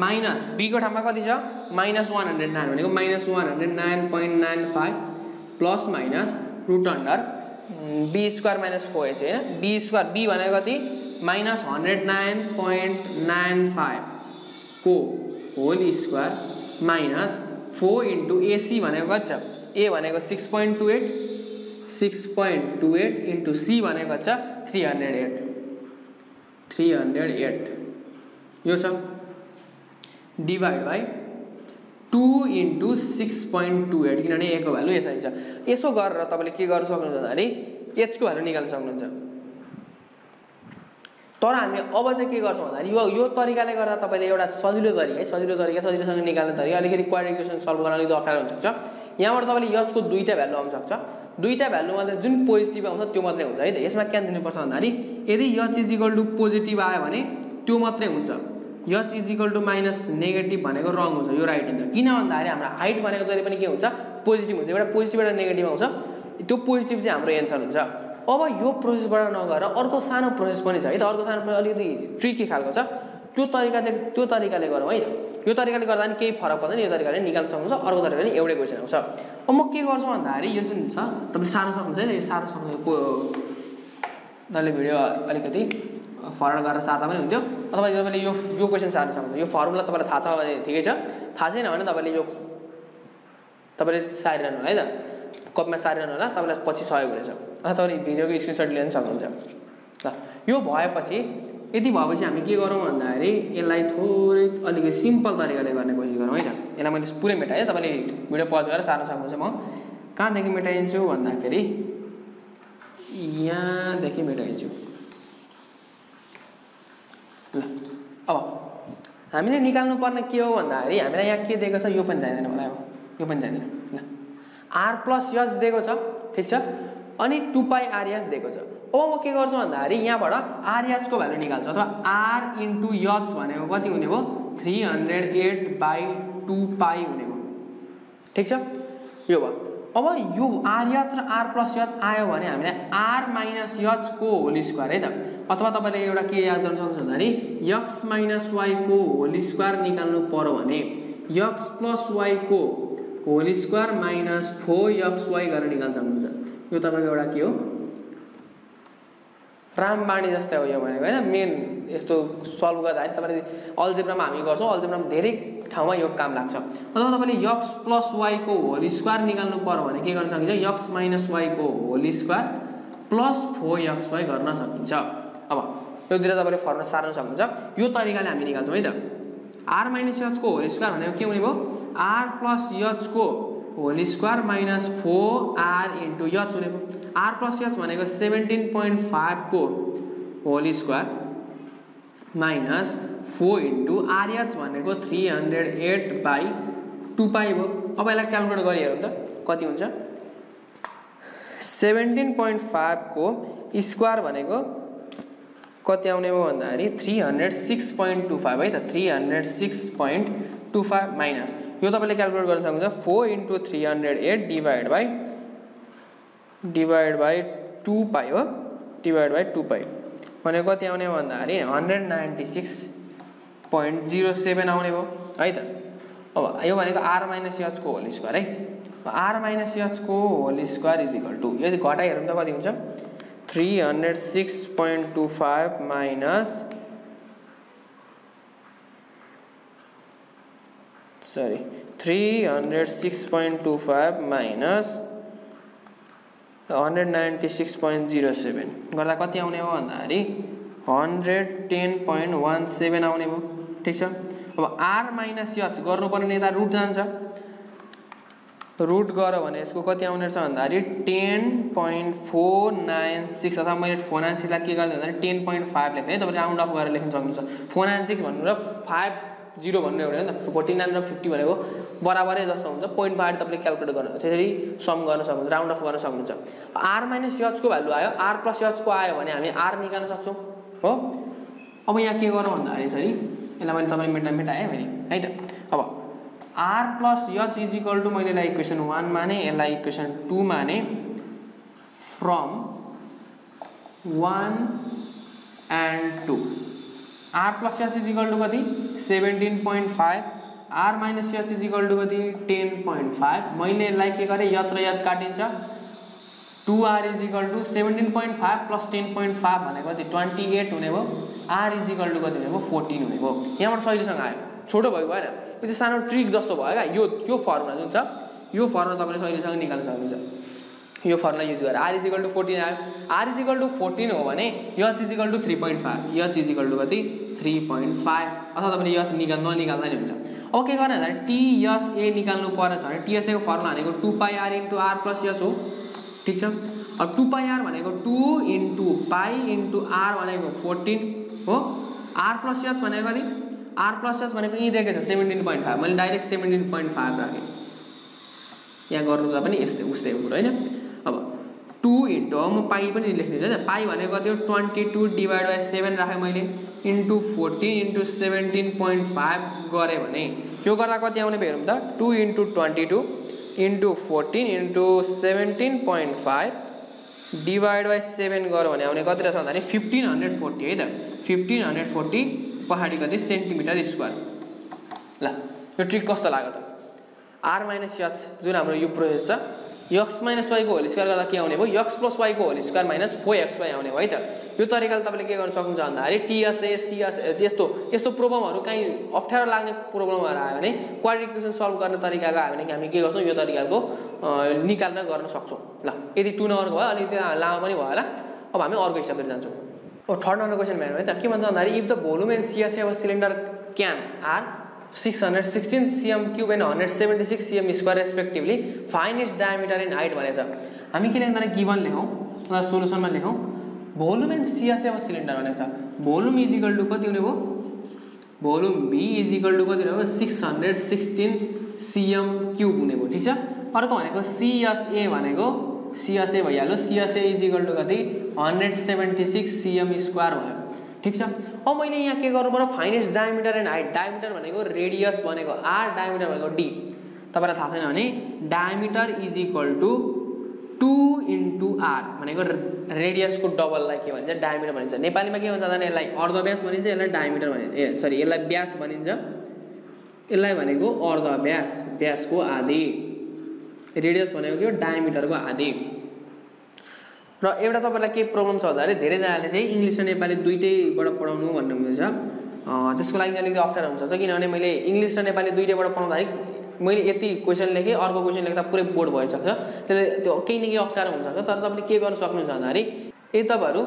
minus बीको ठाउँमा कति छ? माइनस वान हन्ड्रेड नाइन भनेको minus one hundred nine point nine five plus minus root under B square minus four H होइन? बी स्क्वायर बी भनेको कति? Minus hundred nine point nine फाइभको whole square minus four into AC भनेको कति छ ए भनेको six point two eight six point two eight into C भनेको छ three hundred eight three hundred eight यो छ। Divide by two into six point two eight किनभने एको भ्यालु यसरी छ। यसो गरेर तपाईँले के गर्नु सक्नुहुन्छ भन्दाखेरि एचको भ्यालु निकाल्न सक्नुहुन्छ। तर हामी अब चाहिँ के गर्छौँ भन्दाखेरि यो यो तरिकाले गर्दा तपाईँले एउटा सजिलो तरिका है सजिलो तरिका सजिलोसँग निकाल्ने तरिका अलिकति क्वाड्रिकेसन सल्भ गर्न अलिकति अप्ठ्यारो हुनसक्छ यहाँबाट तपाईँले यचको दुईवटा भ्यालु आउन सक्छ। दुईवटा भ्यालुमध्ये जुन पोजिटिभ आउँछ त्यो मात्रै हुन्छ है त यसमा क्या दिनुपर्छ भन्दाखेरि यदि H is equal to positive आयो भने त्यो मात्रै हुन्छ। H is equal to minus negative भनेको रङ हुन्छ यो राइट हुन्छ। किन भन्दाखेरि हाम्रो हाइट भनेको जहिले पनि के हुन्छ? पोजिटिभ हुन्छ। एउटा पोजिटिभ एउटा नेगेटिभ आउँछ। त्यो पोजिटिभ चाहिँ हाम्रो एन्सर हुन्छ। अब यो प्रोसेसबाट नगएर अर्को सानो प्रोसेस पनि छ। है त अर्को सानो प्रोसेस अलिकति ट्रिकी खालको छ। त्यो तरिका चाहिँ त्यो तरिकाले गरौँ है यो तरिकाले गर्दा पनि केही फरक पर्दैन यो तरिकाले निकाल्न सक्नुहुन्छ अर्को तरिकाले पनि एउटै क्वेसन आउँछ। अब म के गर्छु भन्दाखेरि यो जुन छ तपाईँले सानो सक्नुहुन्छ है यो सानो सक्नुको तपाईँले भिडियो अलिकति फरवर्ड गरेर सार्दा पनि हुन्थ्यो। अथवा तपाईँले यो यो क्वेसन सार्न सक्नुहुन्छ। यो फर्मुला तपाईँलाई थाहा छ भने ठिकै छ। थाहा छैन भने तपाईँले यो तपाईँले सारिरहनु होला है त। कपमा सारिरहनु होला तपाईँलाई पछि सहयोग हुनेछ। अथवा तपाईँले भिडियोको स्क्रिनसट लिन सक्नुहुन्छ। ल यो भएपछि यति भएपछि हामी के गरौँ भन्दाखेरि यसलाई थोरै अलिकति सिम्पल तरिकाले गर्ने कोसिस गरौँ है त? यसलाई मैले पुरै मेटाएँ तपाईँले भिडियो पज गरेर सार्न सक्नुहुन्छ म। कहाँदेखि मेटाइन्छु भन्दाखेरि यहाँदेखि मेटाइन्छु। ल अब हामीले निकाल्नु पर्ने के हो भन्दाखेरि हामीलाई यहाँ के दिएको छ यो पनि चाहिँदैन मलाई अब। यो पनि चाहिँदैन। आर प्लस यस दिएको छ ठिक छ? अनि टु पाई आरएस दिएको छ। अब म के गर्छु भन्दाखेरि यहाँबाट आरएसको भ्यालु निकाल्छु अथवा आर इन्टु यच भनेको कति हुने भयो? Three hundred eight by two pi हुने भयो। ठिक छ? यो भयो। अब यो आरएच र आर प्लस यच आयो भने हामीलाई आर माइनस यचको होल स्क्वायर है त? अथवा तपाईँले एउटा के याद गर्न सक्नुहुन्छ भन्दाखेरि यक्स माइनस वाईको होल स्क्वायर निकाल्नु पऱ्यो भने x plus वाईको whole square minus four X Y गरेर निकाल्न सक्नुहुन्छ। यो तपाईँको एउटा के हो? रामबाणी जस्तै हो यो भनेको होइन? मेन यस्तो सल्भ गर्दाखेरि तपाईँले अल्जेब्रामा हामी गर्छौँ अल्जेब्रामा धेरै ठाउँमा यो काम लाग्छ। अथवा तपाईँले यक्स प्लस वाईको होल स्क्वायर निकाल्नु पऱ्यो भने के गर्न सकिन्छ? X minus वाईको whole square plus four X Y गर्न सकिन्छ। अब यो तपाईँले फर्मुला सार्न सक्नुहुन्छ। यो तरिकाले हामी निकाल्छौँ है त? आर माइनस यचको होल स्क्वायर भनेको के हुने भयो? Are plus यचको whole square minus four R into H हुने भयो। आर प्लस यच भनेको seventeen point five whole square minus four into RH भनेको three hundred eight by two pi भयो। अब यसलाई क्यालकुलेट गरिहेरौँ त कति हुन्छ? सेभेन्टिन पोइन्ट फाइभको स्क्वायर भनेको कति आउने भयो भन्दाखेरि three hundred six point two five है त three hundred six point two five minus यो तपाईँले क्यालकुलेट गर्न सक्नुहुन्छ four into three hundred eight divide by divide by two pi हो डिभाइड बाई टु पाई भनेको कति आउने भन्दाखेरि hundred ninety six point zero seven आउने भयो है त? अब यो भनेको आर माइनस एचको होल स्क्वायर है? Are minus एचको whole square is equal to यदि घटाइहेरौँ त कति हुन्छ? Three hundred six point two five minus sorry three hundred six point two five minus hundred ninety six point zero seven गर्दा कति आउने हो भन्दाखेरि hundred ten point one seven आउने भयो। ठिक छ? अब आर माइनस यच गर्नुपर्ने यता रुट जान्छ। रुट गऱ्यो भने यसको कति आउने रहेछ भन्दाखेरि ten point four nine six अथवा मैले फोर नाइन सिक्सलाई के गर्दै भन्दाखेरि टेन पोइन्ट फाइभ लेख्ने है। तपाईँले राउन्ड अफ गरेर लेख्न सक्नुहुन्छ। फोर नाइन सिक्स भन्नु र फाइभ जिरो भन्नु एउटा होइन फोर्टी नाइन र फिफ्टी भनेको बराबरै जस्तो हुन्छ। पोइन्ट बाहिर तपाईँले क्यालकुलेट गर्नु त्यसरी सम गर्न सक्नुहुन्छ राउन्ड अफ गर्न सक्नुहुन्छ। आर माइनस यचको भ्यालु आयो? आर प्लस यचको आयो भने हामी आर निकाल्न सक्छौँ। हो? अब यहाँ के गरौँ भन्दाखेरि यसरी यसलाई मैले तपाईँले मेटा मेटाएँ भने है त? अब R plus H is equal to मैले यसलाई इक्वेसन वान माने यसलाई इक्वेसन टू माने from one and two R plus H is equal to कति? Seventeen point five R minus H is equal to कति? टेन पोइन्ट फाइभ मैले यसलाई के गरेँ? यच र एच काटिन्छ। Two R is equal to seventeen point five plus ten point five भनेको कति? ट्वेन्टी एट हुने भयो। आर इज इक्वल टु कति हुने भयो? फोर्टिन हुने भयो। यहाँबाट सहिलेसँग आयो। छोटो भयो भएन। यो चाहिँ सानो ट्रिक जस्तो भयो क्या। यो यो फर्मुला जुन छ यो फर्मुला तपाईँले सहिलेसँग निकाल्न सक्नुहुन्छ। यो फर्मुला युज गरेर आर इजिकल टु फोर्टिन आयो आर इजिकल टु फोर्टिन हो भने H equal to three point five H equal to कति? थ्री पोइन्ट फाइभ अथवा तपाईँले यस निकाल ननिकाल्दा नि हुन्छ अब के गर्ने भन्दाखेरि टिएसए निकाल्नु पर्छ भने टिएसएको फर्मुला भनेको two pi R into R plus H हो। ठिक छ? अब टु पाई आर भनेको two into pi into R भनेको फोर्टिन हो। आर प्लस एच भनेको कति? आर प्लस एच भनेको यहीँ दिएको छ सेभेन्टिन पोइन्ट फाइभ मैले डाइरेक्ट सेभेन्टिन पोइन्ट फाइभ राखेँ। यहाँ गर्नु त पनि यस्तै उस्तै कुरो होइन? टु इन्टु हो म पाई पनि लेखिदिन्छु है पाई भनेको कति हो? Twenty two divide by seven राखेँ मैले into fourteen into seventeen point five गरेँ भने यो गर्दा कति आउने भयो त? Two into twenty two into fourteen into seventeen point five divide by seven गऱ्यो भने आउने कति रहेछ भन्दाखेरि फिफ्टिन हन्ड्रेड फोर्टी है त? फिफ्टिन हन्ड्रेड फोर्टी पहाडी कति? सेन्टिमिटर स्क्वायर ल यो ट्रिक कस्तो लाग्यो त? आर माइनस यच जुन हाम्रो यो प्रोसेस छ यक्स माइनस वाईको होल स्क्वायर गर्दा के आउने भयो? X plus वाईको whole square minus four X Y आउने भयो है त? यो तरिकाले तपाईँले के गर्न सक्नुहुन्छ भन्दाखेरि टिएसए सिएसए यस्तो यस्तो प्रोब्लमहरू काहीँ अप्ठ्यारो लाग्ने प्रोब्लमहरू आयो भने क्वाड्रिक सल्भ गर्ने तरिकाको आयो भने हामी के गर्छौँ? यो तरिकाको निकाल्न गर्न सक्छौँ। ल यदि टु नम्बरको भयो त्यो लामो पनि भयो होला। अब हामी अर्को हिसाबले जान्छौँ। अब थर्ड नम्बर क्वेसन हेर्नु है त के भन्छ भन्दाखेरि if the volume and CSA of cylinder can are six hundred sixteen CM cube and hundred seventy six CM square respectively find its diameter and height भनेछ हामी के लेख्दा गिभन लेखौँ सोल्युसनमा लेखौँ volume and CSA of cylinder भनेको छ volume equal to कति हुने भयो भोलुम भी इजिकल टु कति हुने भयो six hundred sixteen CM cube हुने भयो ठिक छ अर्को भनेको सिएसए भनेको सिएसए भइहाल्यो सिएसए इजिकल टु कति hundred seventy six CM square भयो ठिक छ? अब मैले यहाँ के गर्नु पऱ्यो finest diameter and height diameter भनेको रेडियस भनेको आर डायमिटर भनेको डी तपाईँलाई थाहा छैन भने diameter is equal to two into R भनेको रेडियसको डबललाई के भनिन्छ? डायमिटर भनिन्छ। नेपालीमा के भन्छ भने यसलाई अर्धव्यास भनिन्छ यसलाई डायमिटर भनिन्छ ए सरी यसलाई व्यास भनिन्छ। यसलाई भनेको अर्धव्यास व्यासको आधी। रेडियस भनेको के हो? डायमिटरको आधी। र एउटा तपाईँलाई के प्रब्लम छ भन्दाखेरि धेरैजनाले चाहिँ इङ्ग्लिस र नेपाली दुइटैबाट पढाउनु भन्ने हुन्छ त्यसको लागि चाहिँ अलिकति अप्ठ्यारो हुन्छ। किनभने मैले इङ्ग्लिस र नेपाली दुइटैबाट पढाउँदाखेरि मैले यति क्वेसन लेखेँ अर्को क्वेसन लेख्दा पुरै बोर्ड भइसक्छ। त्यसले त्यो केही न केही अप्ठ्यारो हुनसक्छ तर तपाईँले के गर्न सक्नुहुन्छ भन्दाखेरि यदि तपाईँहरू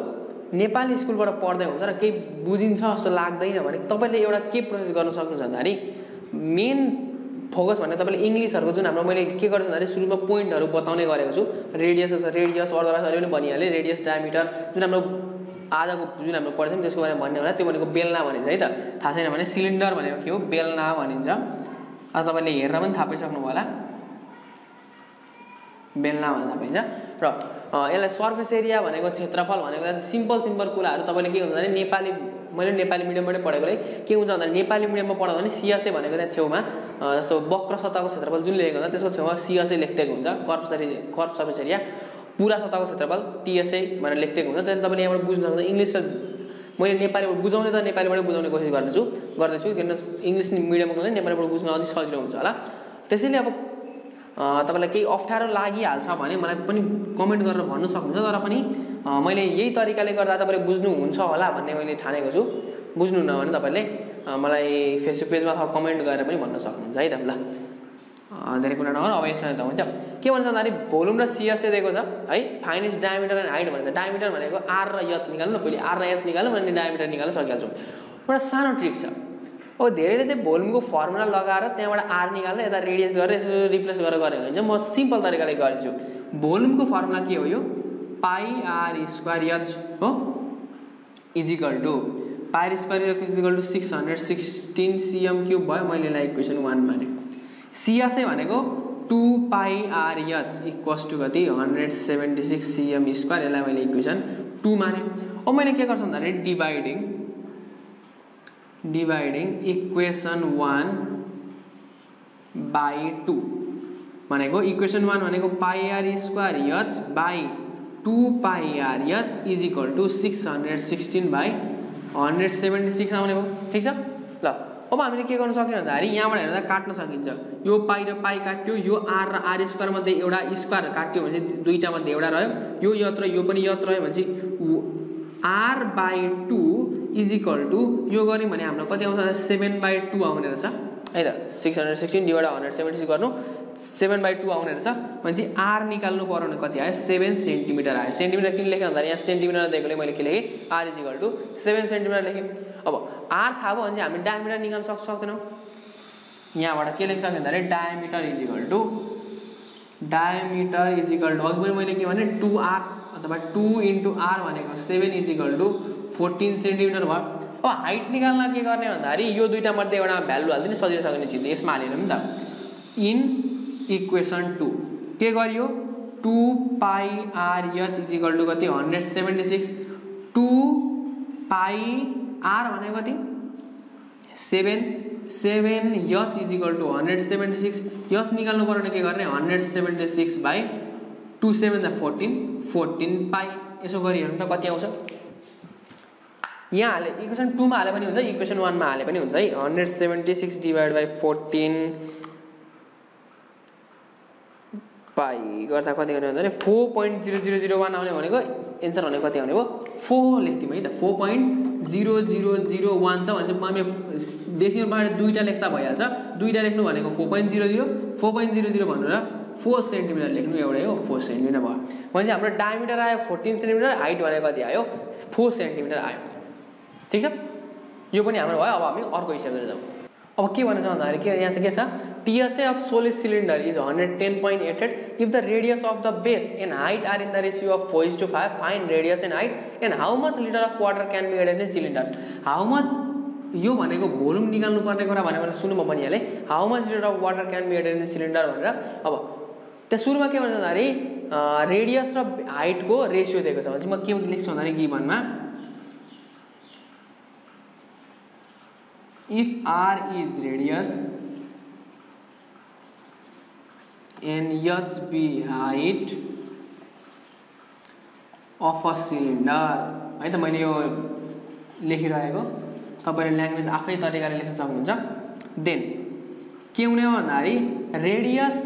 नेपाली स्कुलबाट पढ्दै हुन्छ र केही बुझिन्छ जस्तो लाग्दैन भने तपाईँले एउटा के प्रोसेस गर्न सक्नुहुन्छ भन्दाखेरि मेन फोकस भने तपाईँले इङ्ग्लिसहरूको जुन हाम्रो मैले के गर्छु भन्दाखेरि सुरुमा पोइन्टहरू बताउने गरेको छु। रेडियस रेडियस अदरवाइज अहिले पनि भनिहालेँ। रेडियस डायमिटर जुन हाम्रो आजको जुन हाम्रो पढ्छौँ त्यसको बारेमा भन्ने होला। त्यो भनेको बेलना भनिन्छ है त। थाहा छैन भने सिलिन्डर भनेको के हो? बेलना भनिन्छ। अब तपाईँले हेरेर पनि थाहा पाइसक्नु होला। बेलना भनेर थाहा पाइन्छ। र यसलाई सर्फेस एरिया भनेको क्षेत्रफल भनेको सिम्पल सिम्पल कुराहरू तपाईँले के हुन्छ भने नेपाली मैले नेपाली मिडियमबाटै पढेकोले के हुन्छ भन्दा नेपाली मिडियममा पढाउँदा भने सिएसए भनेको त्यहाँ छेउमा जस्तो वक्र सतहको क्षेत्रफल जुन लेखेको हुन्छ त्यसको छेउमा सिएसए लेखिदिएको हुन्छ curved sorry curved surface area पुरा सतहको क्षेत्रफल टिएसए भनेर लेखिदिएको हुन्छ। त्यहाँदेखि तपाईँले यहाँबाट बुझ्नु सक्नुहुन्छ इङ्ग्लिस मैले नेपालीबाट बुझाउने त नेपालीबाटै बुझाउने कोसिस गर्नेछु गर्दैछु। किन इङ्ग्लिस मिडियमको नेपालीबाट बुझ्न अलिक सजिलो हुन्छ होला। त्यसैले अब तपाईँलाई केही अप्ठ्यारो लागिहाल्छ भने मलाई पनि कमेन्ट गरेर भन्नु सक्नुहुन्छ तर पनि मैले यही तरिकाले गर्दा तपाईँले बुझ्नुहुन्छ होला भन्ने मैले ठानेको छु। बुझ्नुहुन्न भने तपाईँले मलाई फेसबुक पेजमा अथवा कमेन्ट गरेर पनि भन्न सक्नुहुन्छ है त ल धेरै कुरा नगर अब यसमा त हुन्छ। के भन्छ भन्दाखेरि भोल्युम र सिएसए दिएको छ है? फाइनेस डायमिटर एन्ड हाइट भन्छ डायमिटर भनेको आर र यच निकाल्नु न पहिले आर र एच निकाल्नु अनि डायमिटर निकाल्न सकिहाल्छौँ। एउटा सानो ट्रिक छ। अब धेरैले चाहिँ भोल्युमको फर्मुला लगाएर त्यहाँबाट आर निकालेर यता रेडियस गरेर यसो रिप्लेस गरेर गरेको भने चाहिँ म सिम्पल तरिकाले गरिदिन्छु भोल्युमको फर्मुला के हो यो? पाई आर स्क्वायर एच हो equal to pi square equal to six hundred sixteen CM cube भयो मैले यसलाई इक्वेसन वान माने। सिएसए भनेको two pi R H equals to कति? Hundred seventy six CM square यसलाई मैले इक्वेसन टू माने। अब मैले के गर्छु भन्दाखेरि dividing dividing equation one by two भनेको इक्वेसन वान भनेको pi R square H by two pi R H is equal to six hundred sixteen by hundred seventy six आउने भयो। ठिक छ? ल अब हामीले के गर्नु सक्यो भन्दाखेरि यहाँबाट हेर्दा काट्न सकिन्छ। यो पाइ र पाइ काट्यो यो आर र आर स्क्वायर मध्ये एउटा स्क्वायर काट्यो भने चाहिँ दुईवटा मध्ये एउटा रह्यो। यो यत्र यो पनि यत्र रह्यो भने चाहिँ R by two is equal to यो गऱ्यौँ भने हाम्रो कति आउँछ? सेभेन बाई टू आउने रहेछ। है त? Six hundred sixteen divide hundred seventy six गर्नु सेभेन बाई टू आउने रहेछ। भनेपछि आर निकाल्नु पऱ्यो भने कति आयो? सेभेन सेन्टिमिटर आयो। सेन्टिमिटर किन लेखेँ भन्दाखेरि यहाँ सेन्टिमिटर दिएकोले मैले के लेखेँ? R is equal to seven centimetre लेखेँ। अब आर थाहा भयो भने चाहिँ हामी डायमिटर निकाल्न सक् सक्दैनौँ। यहाँबाट के लेख्न भन्दाखेरि diameter is equal to diameter is equal to अघि पनि मैले के भने टु आर अथवा टु इन्टु आर भनेको seven is equal to fourteen centimetre भयो अब हाइट निकाल्न के गर्ने भन्दाखेरि यो दुइटा मध्ये एउटा भ्यालु हालिदिने सजिलो सक्ने चिज। यसमा हालेर नि त। इन इक्वेसन टू के गरियो? टु इज इक्वल टु कति? Hundred seventy six two pi R भनेको कति? Seven seven H is equal to hundred seventy six H निकाल्नु पऱ्यो भने के गर्ने? Hundred seventy six by two seven the fourteen fourteen pi यसो गरी हेर्नु त कति आउँछ? यहाँ हाले इक्वेसन टूमा हाले पनि हुन्छ इक्वेसन वानमा हाले पनि हुन्छ है। Hundred seventy six divide by fourteen pi गर्दा कति गर्ने भन्दाखेरि four point zero zero zero one आउने भनेको एन्सर भनेको कति आउने हो? फोर लेख्थ्यौँ है त four point zero zero zero one छ भने चाहिँ डेसिमल बाहिर दुईवटा लेख्दा भइहाल्छ। दुईवटा लेख्नु भनेको four point zero zero four point zero zero भनेर फोर सेन्टिमिटर लेख्नु एउटै हो फोर सेन्टिमिटर भयो। भनेपछि हाम्रो डायमिटर आयो फोर्टिन सेन्टिमिटर हाइट भनेको कति आयो? फोर सेन्टिमिटर आयो। ठिक छ? यो पनि हाम्रो भयो अब हामी अर्को हिसाबले जाउँ अब के भनेको छ भन्दाखेरि के यहाँ चाहिँ के छ? TSA of solid cylinder is hundred ten point eight eight if the radius of the base and height are in the ratio of four is two five find radius and height and how much litre of water can be add in cylinder how much यो भनेको volume निकाल्नु पर्ने कुरा भन्यो भने सुन्नु म भनिहालेँ। How much litre of water can be add in cylinder भनेर। अब त्यहाँ सुरुमा के भन्छ भन्दाखेरि रेडियस र हाइटको रेसियो दिएको छ। भने चाहिँ म के लेख्छु भन्दाखेरि गिभनमा if r is radius and h be height of a cylinder है त मैले यो लेखिरहेको। तपाईँले ल्याङ्ग्वेज आफै तरिकाले लेख्न सक्नुहुन्छ। देन के हुने हो भन्दाखेरि रेडियस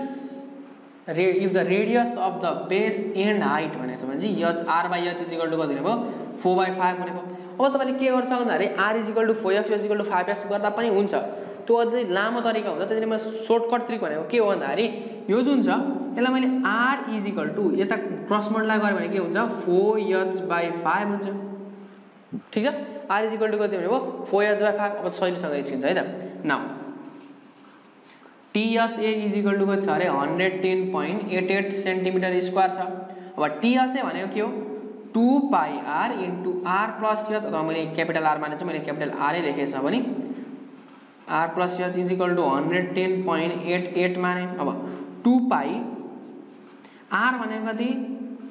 रे if the radius of the base and height भनेको छ भने चाहिँ H R by H equal to कति हुने भयो? फोर बाई फाइभ हुने भयो। अब तपाईँले के गर्छ भन्दाखेरि R equal to four X equal to five X गर्दा पनि हुन्छ। त्यो अझै लामो तरिका हुन्छ त्यसले मैले सर्टकट ट्रिक भनेको के हो भन्दाखेरि यो जुन छ यसलाई मैले आर इजिकल टु यता क्रस मल्टिप्लाई गऱ्यो भने के हुन्छ? फोर एच बाई फाइभ हुन्छ। ठिक छ? आर इजिकल टु कति भने भयो फोर एच बाई फाइभ अब सहिलेसँग निस्किन्छ है त। नाउ टिएसए इजिकल टु कति छ अरे? Hundred ten point eight eight centimetre square छ। अब टिएसए भनेको के हो? Two pi R into R plus H अथवा मैले क्यापिटल आर माने चाहिँ मैले क्यापिटल आरै लेखेको छ भने R plus H is equal to hundred ten point eight eight माने। अब टु पाई आर भनेको कति?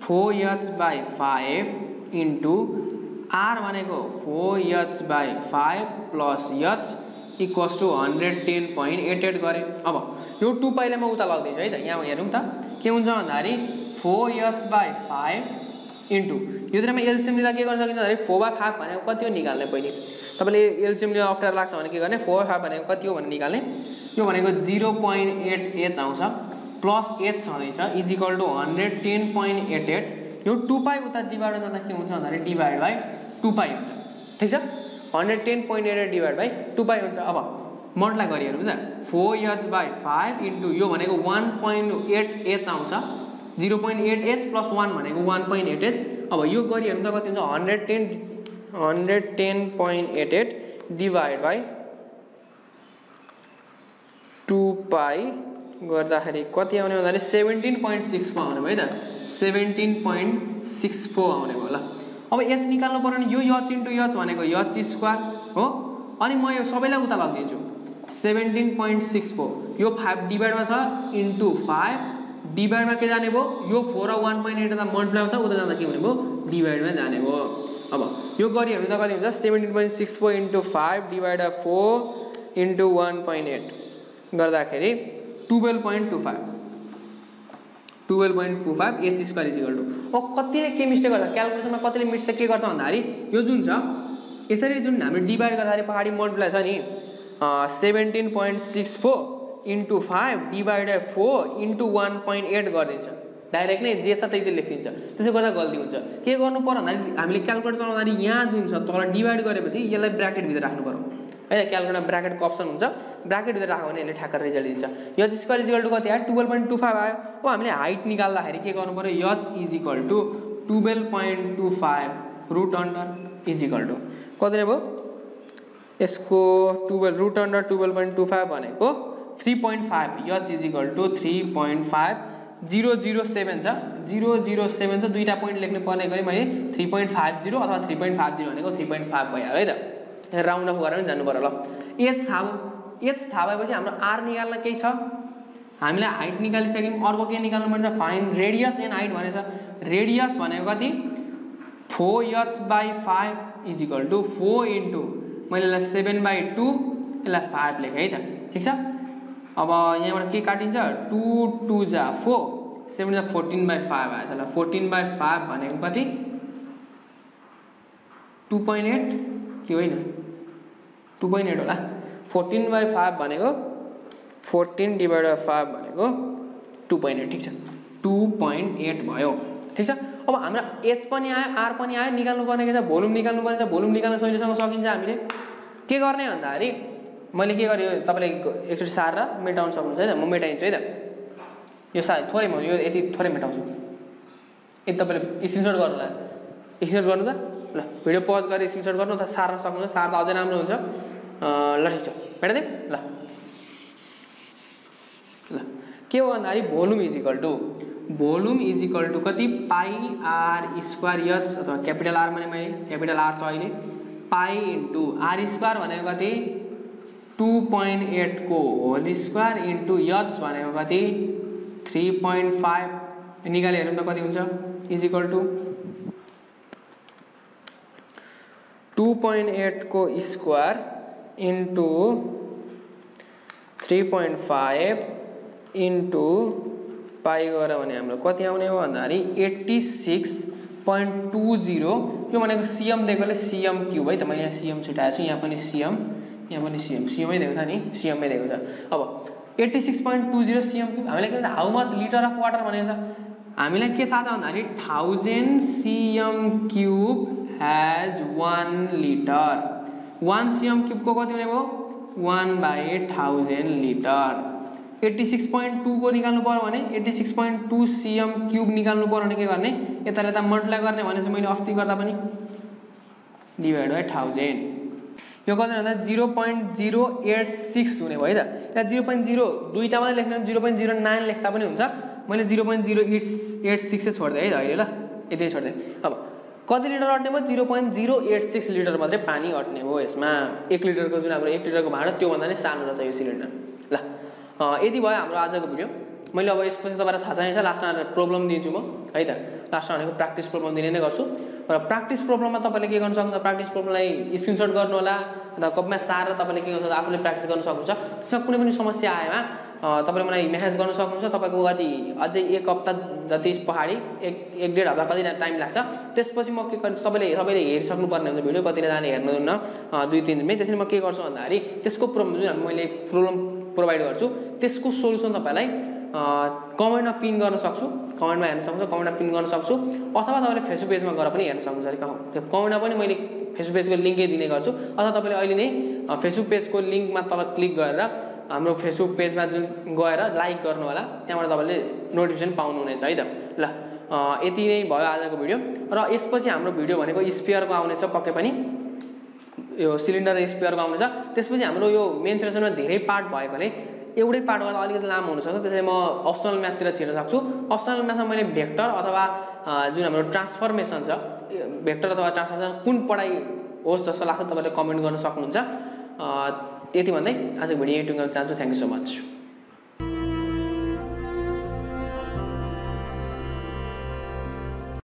Four H by five into R भनेको four H by five plus H equals to hundred ten point eight eight गरेँ। अब यो to पाइलाई म उता लगिदिन्छु है त यहाँ हेरौँ त। के हुन्छ भन्दाखेरि? Four H by five into यो दिनमा एलसिएम लिँदा के गर्न सकिन्छ भने फोर बाई फाइभ भनेको कति हो निकाल्ने पहिले तपाईँले एलसिएम अप्ठ्यारो लाग्छ भने के गर्ने? फोर बाई फाइभ भनेको कति हो भने निकाल्ने। यो भनेको जिरो पोइन्ट एट एच आउँछ। प्लस एच छँदैछ is equal to hundred ten point eight eight यो टु पाई उता डिभाइड गर्दा के हुन्छ भन्दाखेरि डिभाइड बाई टु पाई हुन्छ। ठिक छ? Hundred ten point eight eight divide by two pi हुन्छ। अब मल्टिप्लाई गरिहेरौँ त four H by five into यो भनेको वान पोइन्ट एट एच आउँछ। Zero point eight H plus one भनेको वान पोइन्ट एट एच। अब यो गरिहेर्नु त कति हुन्छ? Hundred ten hundred ten point eight eight divide by two pi गर्दाखेरि कति आउने भन्दाखेरि सेभेन्टिन पोइन्ट सिक्स फोर आउने भयो है त। सेभेन्टिन पोइन्ट सिक्स फोर आउने भयो ल अब एच निकाल्नु पऱ्यो भने यो यच इन्टु यच भनेको यच स्क्वायर हो। अनि म यो सबैलाई उता लगिदिन्छु सेभेन्टिन पोइन्ट सिक्स फोर। यो फाइभ डिभाइडमा छ इन्टु फाइभ डिभाइडमा के जाने भयो? यो फोर र वान पोइन्ट एट मल्टिप्लाई छ उता जाँदा के हुने भयो? डिभाइडमा जाने भयो। अब यो गरियो भने त कति हुन्छ? Seventeen point six four into five divide four into one point eight गर्दाखेरि twelve point two five twelve point two five H square equal to अब कतिले के मिस्टेक गर्छ? क्यालकुलेसनमा कतिले मिस्टेक के गर्छ भन्दाखेरि यो जुन छ यसरी जुन हामी डिभाइड गर्दाखेरि पहाडी मल्टिप्लाई छ नि seventeen point six four into five divide by four into one point eight गरिदिन्छ डाइरेक्ट नै जे छ त्यही लेखिदिन्छ त्यसो गर्दा गल्ती हुन्छ। के गर्नु पऱ्यो भन्दाखेरि हामीले क्यालकुलेटर चलाउँदाखेरि यहाँ जुन छ तल डिभाइड गरेपछि यसलाई ब्राकेटभित्र राख्नु पऱ्यो है क्यालकुलेटर ब्राकेटको अप्सन हुन्छ। ब्राकेटभित्र राख्यो भने यसले ठ्याक्क रिजल्ट दिन्छ यच स्क्वायर इजिकल टु कति आयो? टुवेल्भ पोइन्ट टू फाइभ आयो। अब हामीले हाइट निकाल्दाखेरि के गर्नु पऱ्यो H equal to twelve point two five root under equal to कति भयो यसको twelve root under twelve point two five भनेको three point five H equal to three point five zero zero seven छ zero zero seven छ दुईवटा point लेख्नु पर्ने गरी मैले थ्री पोइन्ट फाइभ जिरो अथवा थ्री पोइन्ट फाइभ जिरो भनेको थ्री पोइन्ट फाइभ भइहाल्यो है त? राउन्ड अफ गरेर पनि जानु पऱ्यो ल। एज थाहा एज थाहा भएपछि हाम्रो आर निकाल्न केही छ? हामीले हाइट निकालिसक्यौँ। अर्को के निकाल्नु पर्छ फाइन रेडियस एन्ड हाइट भनेछ रेडियस भनेको कति? Four H by five equal to four into मैले यसलाई सेभेन बाई टू यसलाई फाइभ लेखेँ है त? ठिक छ? अब यहाँबाट के काटिन्छ? टु टू जा फोर सेभेन जा फोर्टिन बाई फाइभ आएछ ल। फोर्टिन बाई फाइभ भनेको कति? टु पोइन्ट एट कि होइन? टु पोइन्ट एट होला। फोर्टिन बाई फाइभ भनेको फोर्टिन डिभाइड बाई फाइभ भनेको टु पोइन्ट एट ठिक छ। टु पोइन्ट एट भयो। ठिक छ? अब हाम्रा एच पनि आयो आर पनि आयो निकाल्नु पर्ने के छ? भोल्युम निकाल्नु पर्ने छ। भोल्युम निकाल्नु सहिलेसँग सकिन्छ हामीले। के गर्ने भन्दाखेरि मैले के गरेँ तपाईँले एकचोटि सारेर मेटाउनु सक्नुहुन्छ है त। म मेटाइन्छु है त। यो सा थोरै म यो यति थोरै मेटाउँछु। यति तपाईँले स्क्रिनसट गर्नु होला। स्क्रिनसट गर्नु त? ल भिडियो पज गरेर स्क्रिनसट गर्नु अथवा सार्न सक्नुहुन्छ। सार्दा अझै राम्रो हुन्छ। ल ठिक छ। मेटाइदिउँ? ल। ल। के हो भन्दाखेरि volume is equal to volume is equal to कति? पाइ आर स्क्वायर यच अथवा क्यापिटल आर भने मैले। क्यापिटल आर छ अहिले। पाइ इन्टु आर स्क्वायर भनेको कति? टु पोइन्ट एटको होल स्क्वायर इन्टु यच भनेको कति? थ्री पोइन्ट फाइभ निकाले हेरौँ त कति हुन्छ? Is equal to two point एटको square into three point five into pi गऱ्यो भने हाम्रो कति आउने हो भन्दाखेरि eighty six point two zero यो भनेको सिएम दिएकोले सिएम क्युब है। त मैले यहाँ सिएम छुट्याएको छु यहाँ पनि सिएम यहाँ पनि सिएम सिएमै दिएको छ नि? सिएममै दिएको छ। अब eighty six point two zero cm cube हामीले के भन्छ how much litre of water भनेको छ? हामीलाई के थाहा छ भन्दाखेरि thousand cm cube has one litre one cm क्युबको कति हुने भयो? One by thousand litre eighty six point टूको निकाल्नु पऱ्यो भने eighty six point two cm cube निकाल्नु पऱ्यो भने के गर्ने? यता यता मल्टिप्लाई गर्ने भने चाहिँ मैले अस्ति गर्दा पनि डिभाइड बाई थाउजन्ड यो कति भन्दा zero point zero eight six हुने भयो है त। यहाँ जिरो पोइन्ट जिरो दुईवटा मात्रै लेख्ने जिरो पोइन्ट जिरो नाइन लेख्दा पनि हुन्छ। मैले zero point zero eight eight सिक्सै छोडिदिएँ है त अहिले ल यति छोडिदिएँ अब कति लिटर अट्ने भयो? Zero point zero eight six litre मात्रै पानी अट्ने भयो यसमा। एक लिटरको जुन हाम्रो एक लिटरको भाँडा त्योभन्दा नै सानो रहेछ यो सिलिन्डर। ल यति भयो हाम्रो आजको भिडियो। मैले अब यसपछि तपाईँलाई थाहा छैन लास्टमा प्रब्लम दिन्छु म है त। लास्टमा भनेको प्र्याक्टिस प्रब्लम दिने नै गर्छु। र प्र्याक्टिस प्रब्लममा तपाईँले के गर्नु सक्नुहुन्छ? प्र्याक्टिस प्रब्लमलाई स्क्रिनसट गर्नु होला अन्त कपमा सारेर तपाईँले के गर्नु आफूले प्र्याक्टिस गर्न सक्नुहुन्छ। त्यसमा कुनै पनि समस्या आएमा तपाईँले मलाई म्यासेज गर्न सक्नुहुन्छ। तपाईँको कति अझै एक हप्ता जति पहाडी एक एक डेढ हप्ता कति टाइम लाग्छ। त्यसपछि म के गर्छु तपाईँले तपाईँले हेरिसक्नुपर्ने हुन्छ भिडियो कतिजना हेर्नुहुन्न दुई तिन दिनमै। त्यसरी म के गर्छु भन्दाखेरि त्यसको प्रब्लम जुन मैले प्रब्लम प्रोभाइड गर्छु त्यसको सोल्युसन तपाईँलाई कमेन्टमा पिन गर्न सक्छु। कमेन्टमा हेर्न सक्नुहुन्छ कमेन्टमा पिन गर्न सक्छु। अथवा तपाईँले फेसबुक पेजमा गएर पनि हेर्न सक्नुहुन्छ। त्यो कमेन्टमा पनि मैले फेसबुक पेजको लिङ्कै दिने गर्छु। अथवा तपाईँले अहिले नै फेसबुक पेजको लिङ्कमा तल क्लिक गरेर हाम्रो फेसबुक पेजमा जुन गएर लाइक गर्नु होला त्यहाँबाट तपाईँले नोटिफिकेसन पाउनुहुनेछ है त? ल यति नै भयो आजको भिडियो। र यसपछि हाम्रो भिडियो भनेको स्पेयरको आउनेछ पक्कै पनि। यो सिलिन्डर स्पेयरको आउनेछ। त्यसपछि हाम्रो यो मेन सेसनमा धेरै पार्ट भएकोले एउटै पार्ट गर्दा अलिकति लामो हुनसक्छ त्यसैले म अप्सनल म्याथतिर छिर्न सक्छु। अप्सनल म्याथमा मैले भेक्टर अथवा जुन हाम्रो ट्रान्सफर्मेसन छ भेक्टर अथवा ट्रान्सफर्मेसन कुन पढाइ होस् जस्तो लाग्छ तपाईँले कमेन्ट गर्न सक्नुहुन्छ। त्यति भन्दै आजको भिडियो युट्युब गर्न चाहन्छु। Thank you so much